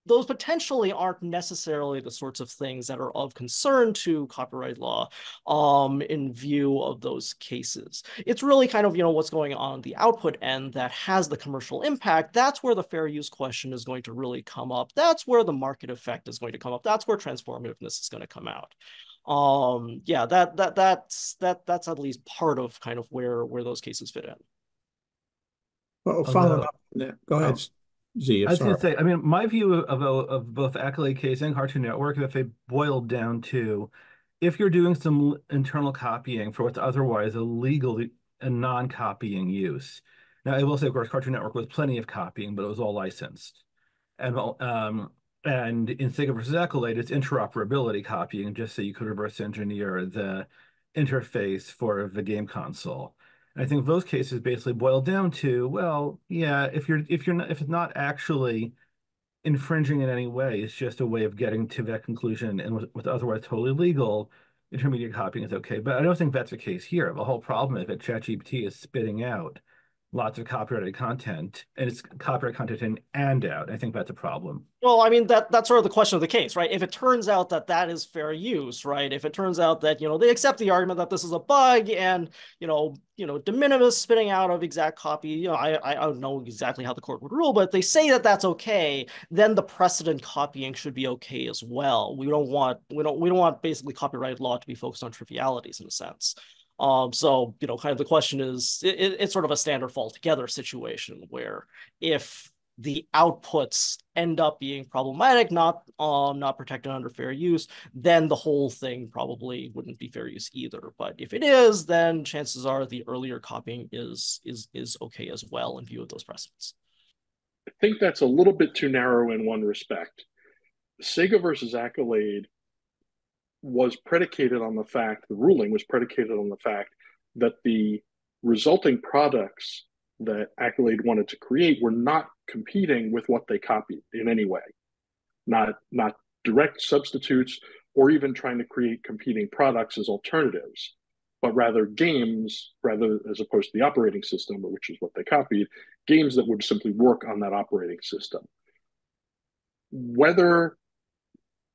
those potentially aren't necessarily the sorts of things that are of concern to copyright law um, in view of those cases. It's really kind of, you know, what's going on the output end that has the commercial impact. That's where the fair use question is going to really come up. That's where the market effect is going to come up. That's where transformativeness is going to come out. Um, yeah, that that that's that that's at least part of kind of where where those cases fit in. Well, following up on that, go ahead. Z. I was going to say, I mean, my view of, of, both Accolade Case and Cartoon Network, if they boiled down to if you're doing some internal copying for what's otherwise illegal and non-copying use. Now, I will say, of course, Cartoon Network was plenty of copying, but it was all licensed. And um, and in Sega versus Accolade, it's interoperability copying, just so you could reverse engineer the interface for the game console. I think those cases basically boil down to, well, yeah, if you're if you're not if it's not actually infringing in any way, it's just a way of getting to that conclusion, and with, with otherwise totally legal, intermediate copying is okay. But I don't think that's the case here. The whole problem is that ChatGPT is spitting out lots of copyrighted content and it's copyright content in and out. I think that's a problem. Well, I mean that that's sort of the question of the case, right? If it turns out that that is fair use, right? If it turns out that you know they accept the argument that this is a bug and you know you know de minimis spitting out of exact copy, you know I I don't know exactly how the court would rule, but they say that that's okay, then the precedent copying should be okay as well. We don't want we don't we don't want basically copyright law to be focused on trivialities in a sense. Um, so, you know, kind of the question is, it, it's sort of a standard fall together situation where if the outputs end up being problematic, not um, not protected under fair use, then the whole thing probably wouldn't be fair use either. But if it is, then chances are the earlier copying is is is okay as well in view of those precedents. I think that's a little bit too narrow in one respect. Sega versus Accolade was predicated on the fact, the ruling was predicated on the fact that the resulting products that Accolade wanted to create were not competing with what they copied in any way, not not direct substitutes or even trying to create competing products as alternatives, but rather games, rather as opposed to the operating system, which is what they copied, games that would simply work on that operating system. Whether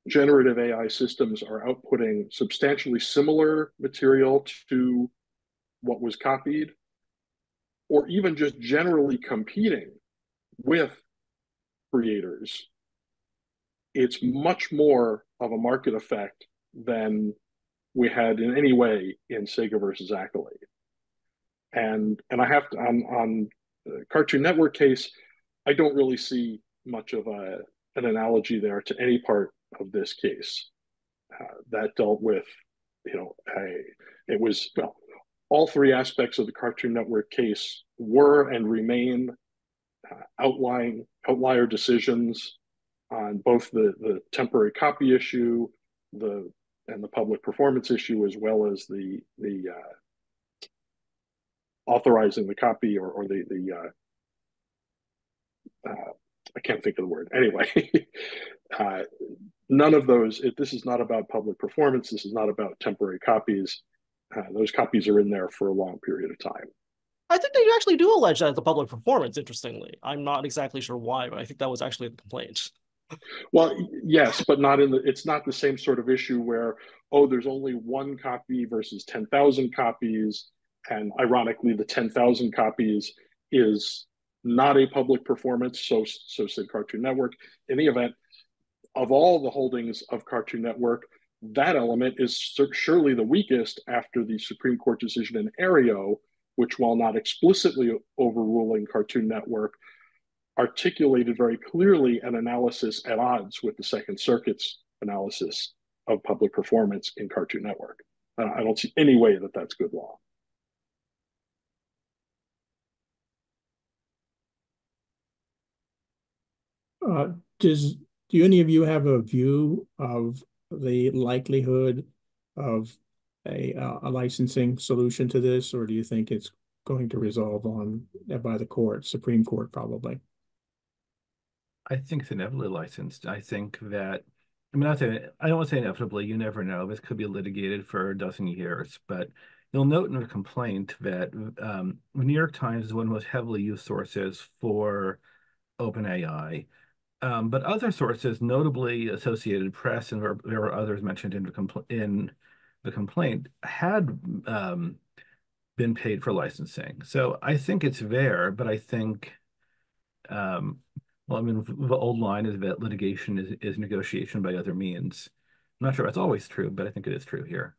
generative AI systems are outputting substantially similar material to what was copied, or even just generally competing with creators, it's much more of a market effect than we had in any way in Sega versus Accolade. And and I have to on on Cartoon Network case, I don't really see much of a an analogy there to any part of this case. Uh, that dealt with, you know, a, it was, well, all three aspects of the Cartoon Network case were and remain uh, outlying outlier decisions on both the, the temporary copy issue, the and the public performance issue, as well as the the uh, authorizing the copy or, or the the uh, uh, I can't think of the word anyway. None of those. It, this is not about public performance. This is not about temporary copies. Uh, those copies are in there for a long period of time. I think they actually do allege that the public performance. Interestingly, I'm not exactly sure why, but I think that was actually the complaint. Well, yes, but not in the. It's not the same sort of issue where oh, there's only one copy versus ten thousand copies, and ironically, the ten thousand copies is not a public performance. So, so said Cartoon Network. In the event of all the holdings of Cartoon Network, that element is surely the weakest after the Supreme Court decision in Aereo, which, while not explicitly overruling Cartoon Network, articulated very clearly an analysis at odds with the Second Circuit's analysis of public performance in Cartoon Network. Uh, I don't see any way that that's good law. Uh, does do any of you have a view of the likelihood of a, uh, a licensing solution to this, or do you think it's going to resolve on by the court, Supreme Court, probably? I think it's inevitably licensed. I think that, I mean, not say, I don't want to say inevitably, you never know. This could be litigated for a dozen years, but you'll note in the complaint that um, New York Times is one of the most heavily used sources for OpenAI. Um, but other sources, notably Associated Press, and there, there are others mentioned in the, in the complaint, had um, been paid for licensing. So I think it's there, but I think um, well, I mean, the old line is that litigation is, is negotiation by other means. I'm not sure that's always true, but I think it is true here.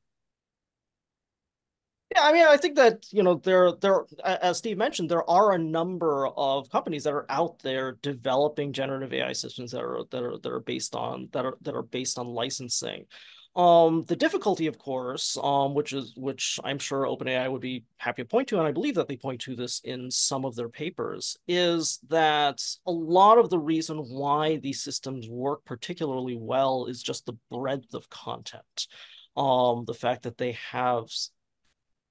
Yeah, I mean, I think that you know there there as Steve mentioned, there are a number of companies that are out there developing generative AI systems that are that are that are based on that are that are based on licensing. Um, the difficulty, of course, um, which is which I'm sure OpenAI would be happy to point to, and I believe that they point to this in some of their papers, is that a lot of the reason why these systems work particularly well is just the breadth of content. Um, the fact that they have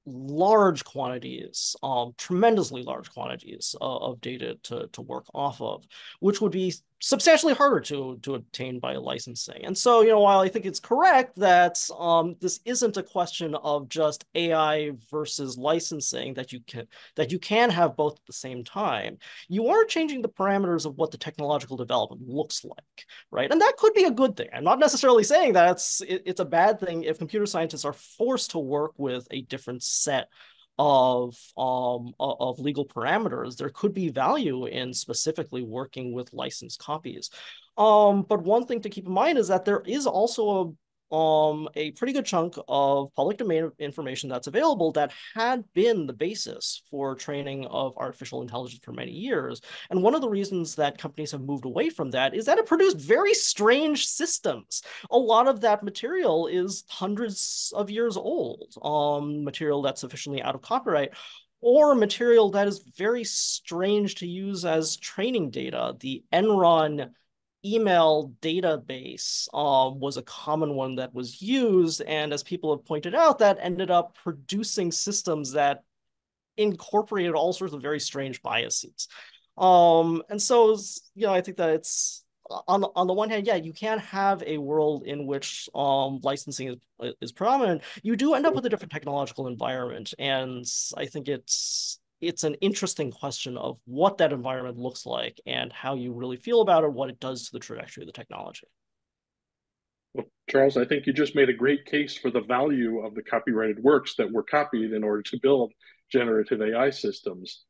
large quantities, um, tremendously large quantities uh, of data to, to work off of, which would be substantially harder to to obtain by licensing. And so, you know, while I think it's correct that um, this isn't a question of just AI versus licensing that you can that you can have both at the same time, you are changing the parameters of what the technological development looks like, right? And that could be a good thing. I'm not necessarily saying that it's it, it's a bad thing if computer scientists are forced to work with a different set of um of legal parameters there could be value in specifically working with licensed copies. Um but one thing to keep in mind is that there is also a um, a pretty good chunk of public domain information that's available that had been the basis for training of artificial intelligence for many years. And one of the reasons that companies have moved away from that is that it produced very strange systems. A lot of that material is hundreds of years old, um, material that's sufficiently out of copyright or material that is very strange to use as training data. The Enron email database um, was a common one that was used. And as people have pointed out, that ended up producing systems that incorporated all sorts of very strange biases. Um, and so, you know, I think that it's on the, on the one hand, yeah, you can have a world in which um, licensing is, is prominent. You do end up with a different technological environment. And I think it's it's an interesting question of what that environment looks like and how you really feel about it, what it does to the trajectory of the technology. Well, Charles, I think you just made a great case for the value of the copyrighted works that were copied in order to build generative AI systems.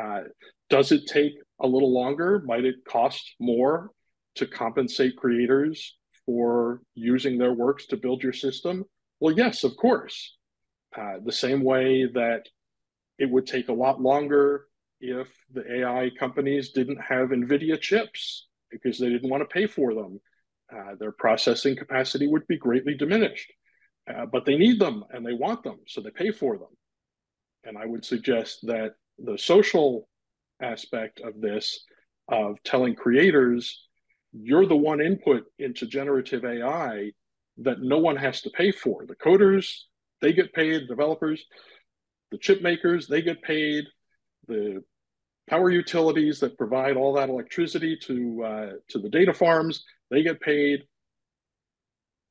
Uh, does it take a little longer? Might it cost more to compensate creators for using their works to build your system? Well, yes, of course. Uh, the same way that it would take a lot longer if the AI companies didn't have NVIDIA chips because they didn't want to pay for them. Uh, their processing capacity would be greatly diminished. Uh, but they need them and they want them, so they pay for them. And I would suggest that the social aspect of this, of telling creators, you're the one input into generative AI, that no one has to pay for. The coders, they get paid, developers, the chip makers, they get paid, the power utilities that provide all that electricity to uh, to the data farms, they get paid.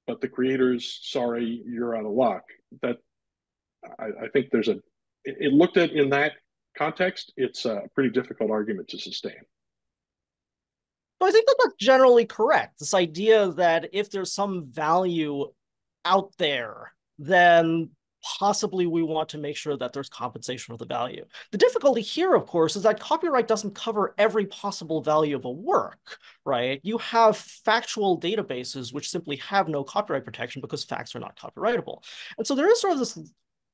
But the creators, sorry, you're out of luck. That I, I think there's a it, it looked at in that context, it's a pretty difficult argument to sustain. But I think that that's generally correct. This idea that if there's some value out there, then possibly we want to make sure that there's compensation for the value. The difficulty here, of course, is that copyright doesn't cover every possible value of a work, right? You have factual databases which simply have no copyright protection because facts are not copyrightable. And so there is sort of this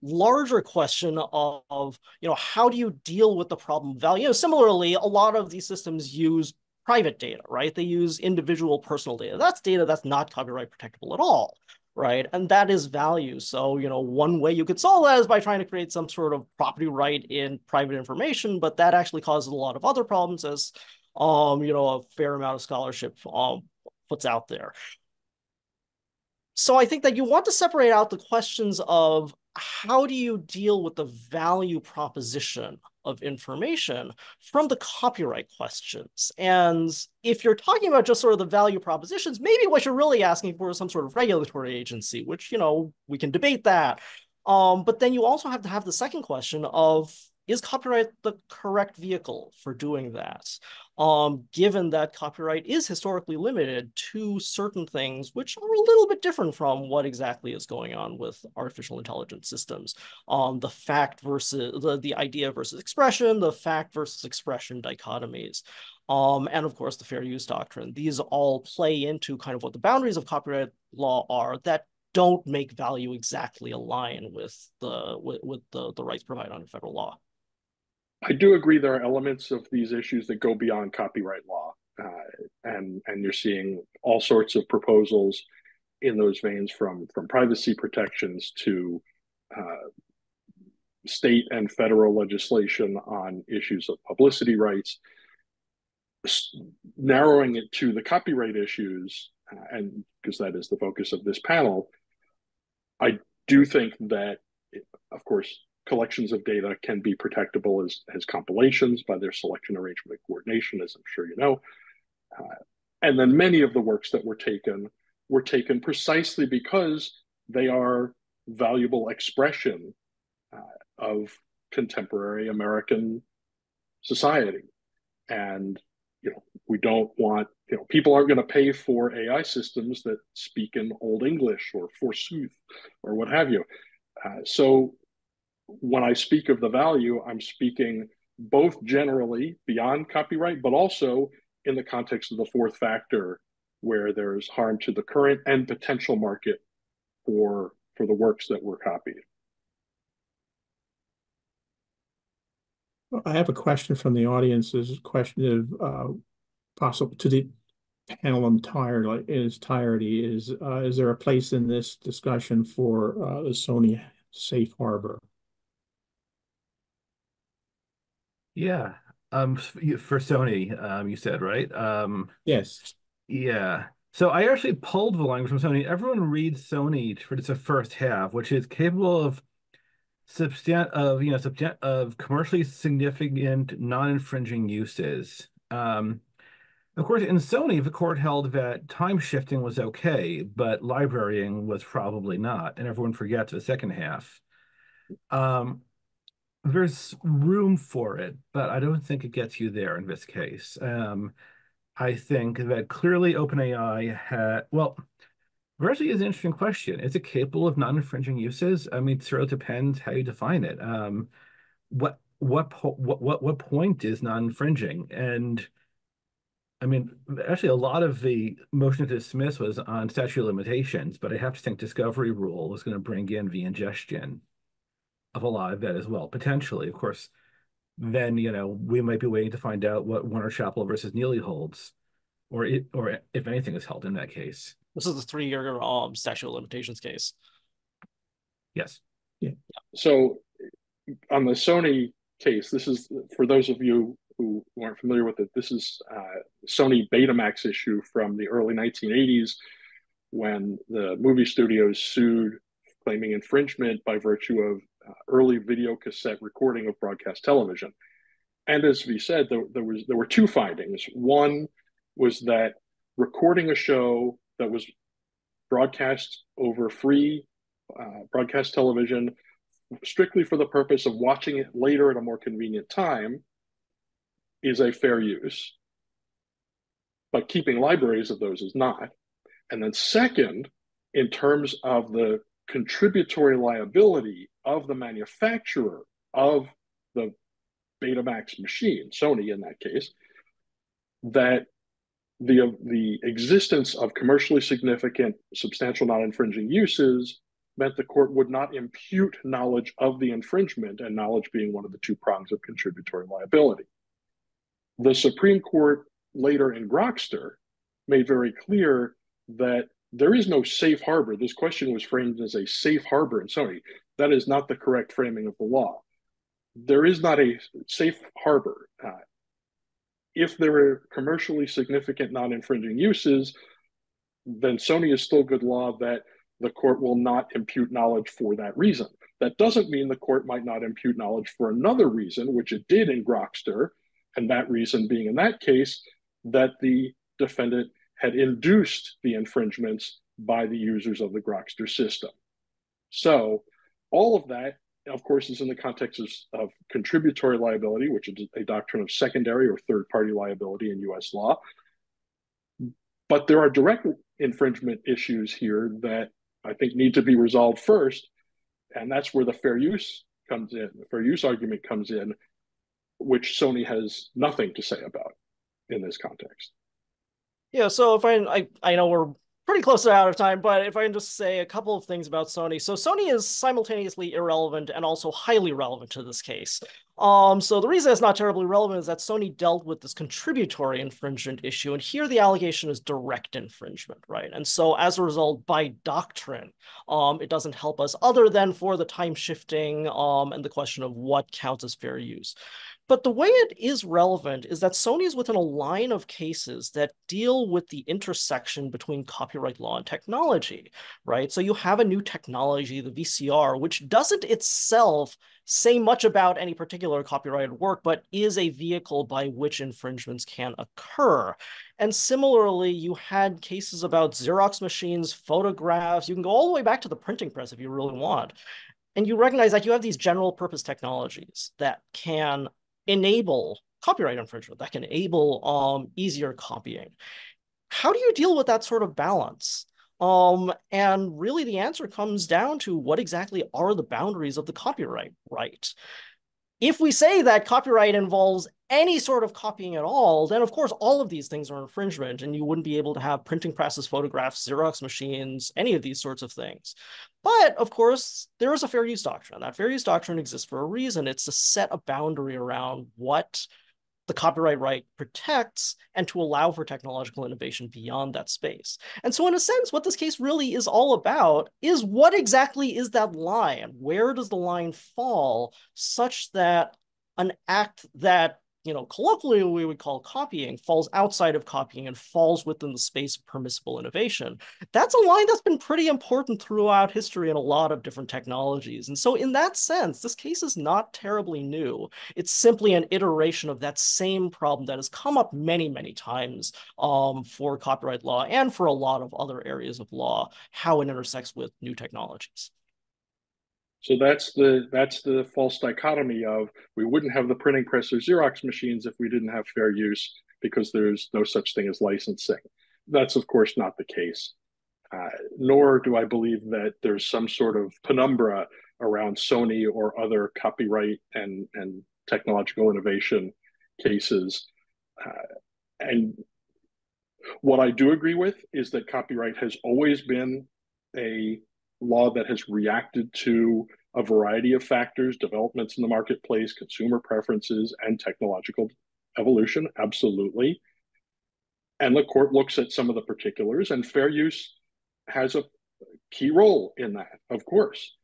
larger question of, of, you know, how do you deal with the problem value? You know, similarly, a lot of these systems use private data, right? They use individual personal data. That's data that's not copyright protectable at all, right? And that is value. So, you know, one way you could solve that is by trying to create some sort of property right in private information, but that actually causes a lot of other problems as, um, you know, a fair amount of scholarship um, puts out there. So I think that you want to separate out the questions of how do you deal with the value proposition of information from the copyright questions? And if you're talking about just sort of the value propositions, maybe what you're really asking for is some sort of regulatory agency, which, you know, we can debate that. Um, but then you also have to have the second question of is copyright the correct vehicle for doing that? Um, given that copyright is historically limited to certain things which are a little bit different from what exactly is going on with artificial intelligence systems. Um, the fact versus the, the idea versus expression, the fact versus expression dichotomies. Um, and of course, the fair use doctrine. These all play into kind of what the boundaries of copyright law are that don't make value exactly align with the with, with the, the rights provided under federal law. I do agree there are elements of these issues that go beyond copyright law, uh, and and you're seeing all sorts of proposals in those veins, from from privacy protections to uh, state and federal legislation on issues of publicity rights. Narrowing it to the copyright issues, uh, and because that is the focus of this panel, I do think that, of course, collections of data can be protectable as, as compilations by their selection, arrangement, and coordination, as I'm sure you know. Uh, and then many of the works that were taken were taken precisely because they are valuable expression uh, of contemporary American society. And you know, we don't want you know people aren't going to pay for AI systems that speak in Old English or forsooth or what have you. Uh, so when I speak of the value, I'm speaking both generally beyond copyright, but also in the context of the fourth factor, where there's harm to the current and potential market for for the works that were copied. I have a question from the audience. Is a question of uh, possible to the panel entirely its entirety. Is uh, is there a place in this discussion for uh, the Sony safe harbor? Yeah. Um, for Sony, um, you said, right? Um, yes. Yeah. So I actually pulled the language from Sony. Everyone reads Sony for its first half, which is capable of substan of you know substan of commercially significant non-infringing uses. Um, of course, in Sony, the court held that time shifting was okay, but librarying was probably not, and everyone forgets the second half. Um, there's room for it, but I don't think it gets you there in this case. Um, I think that clearly OpenAI had, well, actually is an interesting question. Is it capable of non-infringing uses? I mean, it sort of depends how you define it. Um, what what what what what point is non-infringing? And I mean, actually, a lot of the motion to dismiss was on statute limitations, but I have to think discovery rule was going to bring in the ingestion of a lot of that as well, potentially. Of course, then you know we might be waiting to find out what Warner Chappell versus Nealy holds, or it, or if anything is held in that case. This is the three-year um statute of limitations case. Yes. Yeah. So on the Sony case, this is for those of you who aren't familiar with it. This is uh, Sony Betamax issue from the early 1980s, when the movie studios sued claiming infringement by virtue of early video cassette recording of broadcast television. And as we said, there, there, was there were two findings. One was that recording a show that was broadcast over free uh, broadcast television strictly for the purpose of watching it later at a more convenient time is a fair use. But keeping libraries of those is not. And then, second, in terms of the contributory liability of the manufacturer of the Betamax machine, Sony in that case, that the, the existence of commercially significant, substantial non infringing uses meant the court would not impute knowledge of the infringement, and knowledge being one of the two prongs of contributory liability. The Supreme Court later in Grokster made very clear that there is no safe harbor. This question was framed as a safe harbor in Sony. That is not the correct framing of the law. There is not a safe harbor. Uh, if there are commercially significant non infringing uses, then Sony is still good law that the court will not impute knowledge for that reason. That doesn't mean the court might not impute knowledge for another reason, which it did in Grokster, and that reason being in that case that the defendant had induced the infringements by the users of the Grokster system. So all of that, of course, is in the context of, of contributory liability, which is a doctrine of secondary or third party liability in US law. But there are direct infringement issues here that I think need to be resolved first. And that's where the fair use comes in. The fair use argument comes in, which Sony has nothing to say about in this context. Yeah, so if I, I I know we're pretty close to out of time, but if I can just say a couple of things about Sony. So Sony is simultaneously irrelevant and also highly relevant to this case. Um, so the reason it's not terribly relevant is that Sony dealt with this contributory infringement issue, and here the allegation is direct infringement, right? And so as a result, by doctrine, um, it doesn't help us other than for the time shifting um, and the question of what counts as fair use. But the way it is relevant is that Sony is within a line of cases that deal with the intersection between copyright law and technology, right? So you have a new technology, the VCR, which doesn't itself say much about any particular copyrighted work, but is a vehicle by which infringements can occur. And similarly, you had cases about Xerox machines, photographs. You can go all the way back to the printing press if you really want. And you recognize that you have these general purpose technologies that can enable copyright infringement, that can enable um, easier copying. How do you deal with that sort of balance? Um, and really the answer comes down to what exactly are the boundaries of the copyright right? If we say that copyright involves any sort of copying at all, then of course all of these things are infringement and you wouldn't be able to have printing presses, photographs, Xerox machines, any of these sorts of things. But of course, there is a fair use doctrine. That fair use doctrine exists for a reason. It's to set a boundary around what the copyright right protects and to allow for technological innovation beyond that space. And so in a sense, what this case really is all about is what exactly is that line? Where does the line fall such that an act that you know, colloquially we would call copying falls outside of copying and falls within the space of permissible innovation. That's a line that's been pretty important throughout history in a lot of different technologies. And so in that sense, this case is not terribly new. It's simply an iteration of that same problem that has come up many, many times um, for copyright law and for a lot of other areas of law, how it intersects with new technologies. So that's the that's the false dichotomy of we wouldn't have the printing press or Xerox machines if we didn't have fair use because there's no such thing as licensing. That's of course not the case. Uh, nor do I believe that there's some sort of penumbra around Sony or other copyright and and technological innovation cases. Uh, and what I do agree with is that copyright has always been a law that has reacted to a variety of factors, developments in the marketplace, consumer preferences, and technological evolution, absolutely. And the court looks at some of the particulars, and fair use has a key role in that, of course.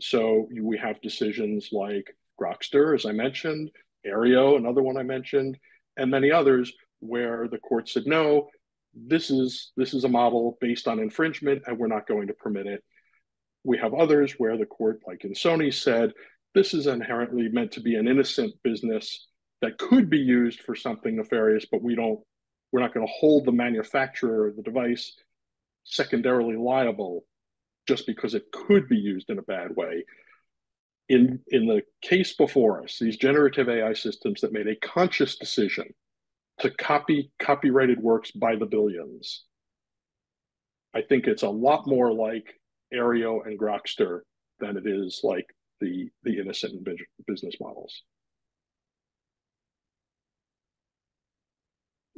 So we have decisions like Grokster, as I mentioned, Aereo, another one I mentioned, and many others where the court said, no, this is this is a model based on infringement and we're not going to permit it. We have others where the court, like in Sony, said this is inherently meant to be an innocent business that could be used for something nefarious, but we don't we're not going to hold the manufacturer of the device secondarily liable just because it could be used in a bad way. In, in the case before us, these generative AI systems that made a conscious decision to copy copyrighted works by the billions, I think it's a lot more like Aereo and Grokster than it is like the, the innocent business models.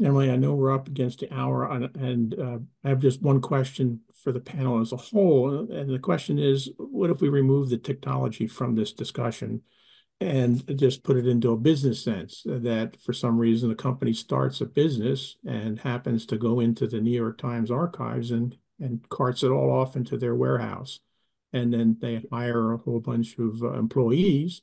Emily, I know we're up against the hour, and uh, I have just one question for the panel as a whole. And the question is, what if we remove the technology from this discussion and just put it into a business sense? That for some reason a company starts a business and happens to go into the New York Times archives and and carts it all off into their warehouse, and then they hire a whole bunch of uh, employees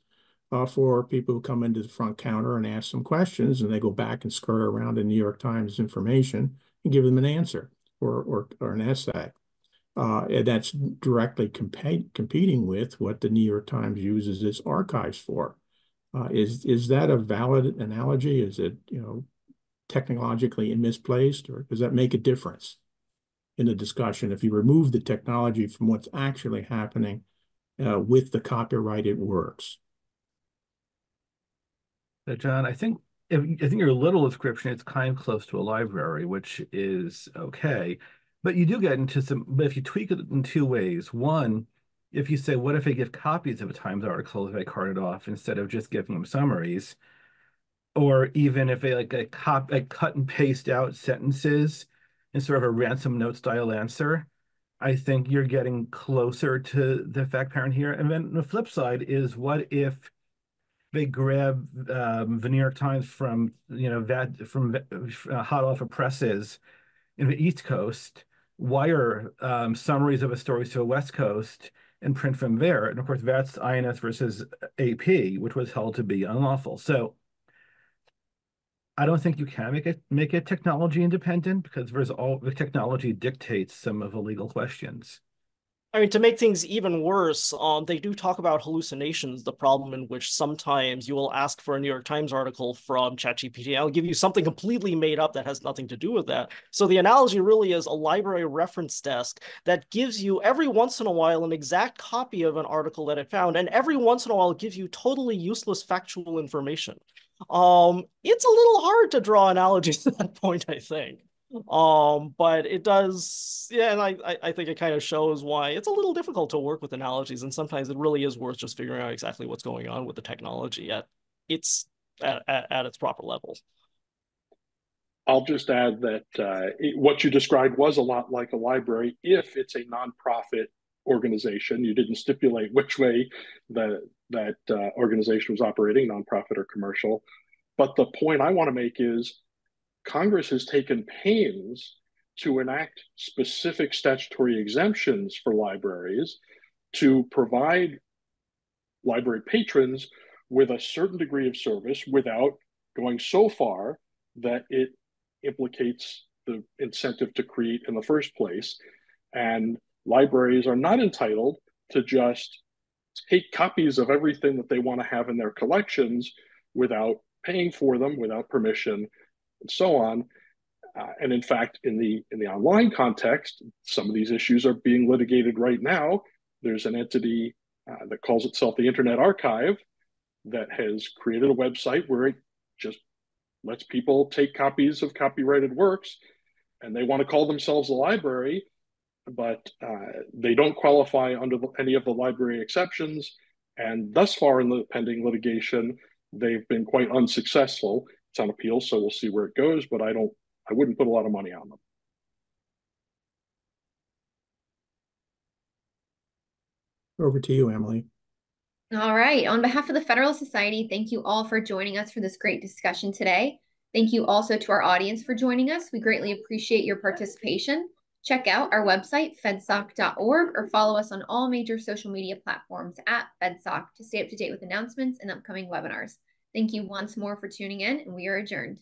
uh, for people who come into the front counter and ask some questions, and they go back and skirt around the New York Times information and give them an answer or or, or an essay. Uh, and that's directly comp- competing with what the New York Times uses its archives for. Uh, is is that a valid analogy? Is it you know technologically misplaced, or does that make a difference in the discussion if you remove the technology from what's actually happening uh, with the copyright, it works? John, I think if I think your little description, it's kind of close to a library, which is okay. But you do get into some, but if you tweak it in two ways. One, if you say, what if I give copies of a Times article if I cart it off instead of just giving them summaries? Or even if they like a cop I cut and paste out sentences in sort of a ransom note style answer, I think you're getting closer to the fact parent here. And then the flip side is what if they grab um, the New York Times from you know that from uh, hot off of presses in the East Coast, wire um, summaries of a story to the West Coast, and print from there. And of course, that's INS versus AP, which was held to be unlawful. So I don't think you can make it make it technology independent because there's all the technology dictates some of the legal questions. I mean, to make things even worse, um, they do talk about hallucinations, the problem in which sometimes you will ask for a New York Times article from ChatGPT. I'll give you something completely made up that has nothing to do with that. So the analogy really is a library reference desk that gives you every once in a while an exact copy of an article that it found, and every once in a while gives you totally useless factual information. Um, it's a little hard to draw analogies at that point, I think. Um but it does yeah and I, I think it kind of shows why it's a little difficult to work with analogies and sometimes it really is worth just figuring out exactly what's going on with the technology at its at, at, at its proper level. I'll just add that uh, it, what you described was a lot like a library if it's a nonprofit organization. You didn't stipulate which way the that uh, organization was operating nonprofit or commercial but the point i want to make is Congress has taken pains to enact specific statutory exemptions for libraries to provide library patrons with a certain degree of service without going so far that it implicates the incentive to create in the first place. And libraries are not entitled to just take copies of everything that they want to have in their collections without paying for them, without permission, and so on. Uh, and in fact, in the in the online context, some of these issues are being litigated right now. There's an entity uh, that calls itself the Internet Archive that has created a website where it just lets people take copies of copyrighted works, and they want to call themselves a library, but uh, they don't qualify under the, any of the library exceptions. And thus far in the pending litigation, they've been quite unsuccessful it's on appeal, so we'll see where it goes. But I don't, I wouldn't put a lot of money on them. Over to you, Emily. All right. On behalf of the Federalist Society, thank you all for joining us for this great discussion today. Thank you also to our audience for joining us. We greatly appreciate your participation. Check out our website, fedsoc.org, or follow us on all major social media platforms at FedSoc to stay up to date with announcements and upcoming webinars. Thank you once more for tuning in, and we are adjourned.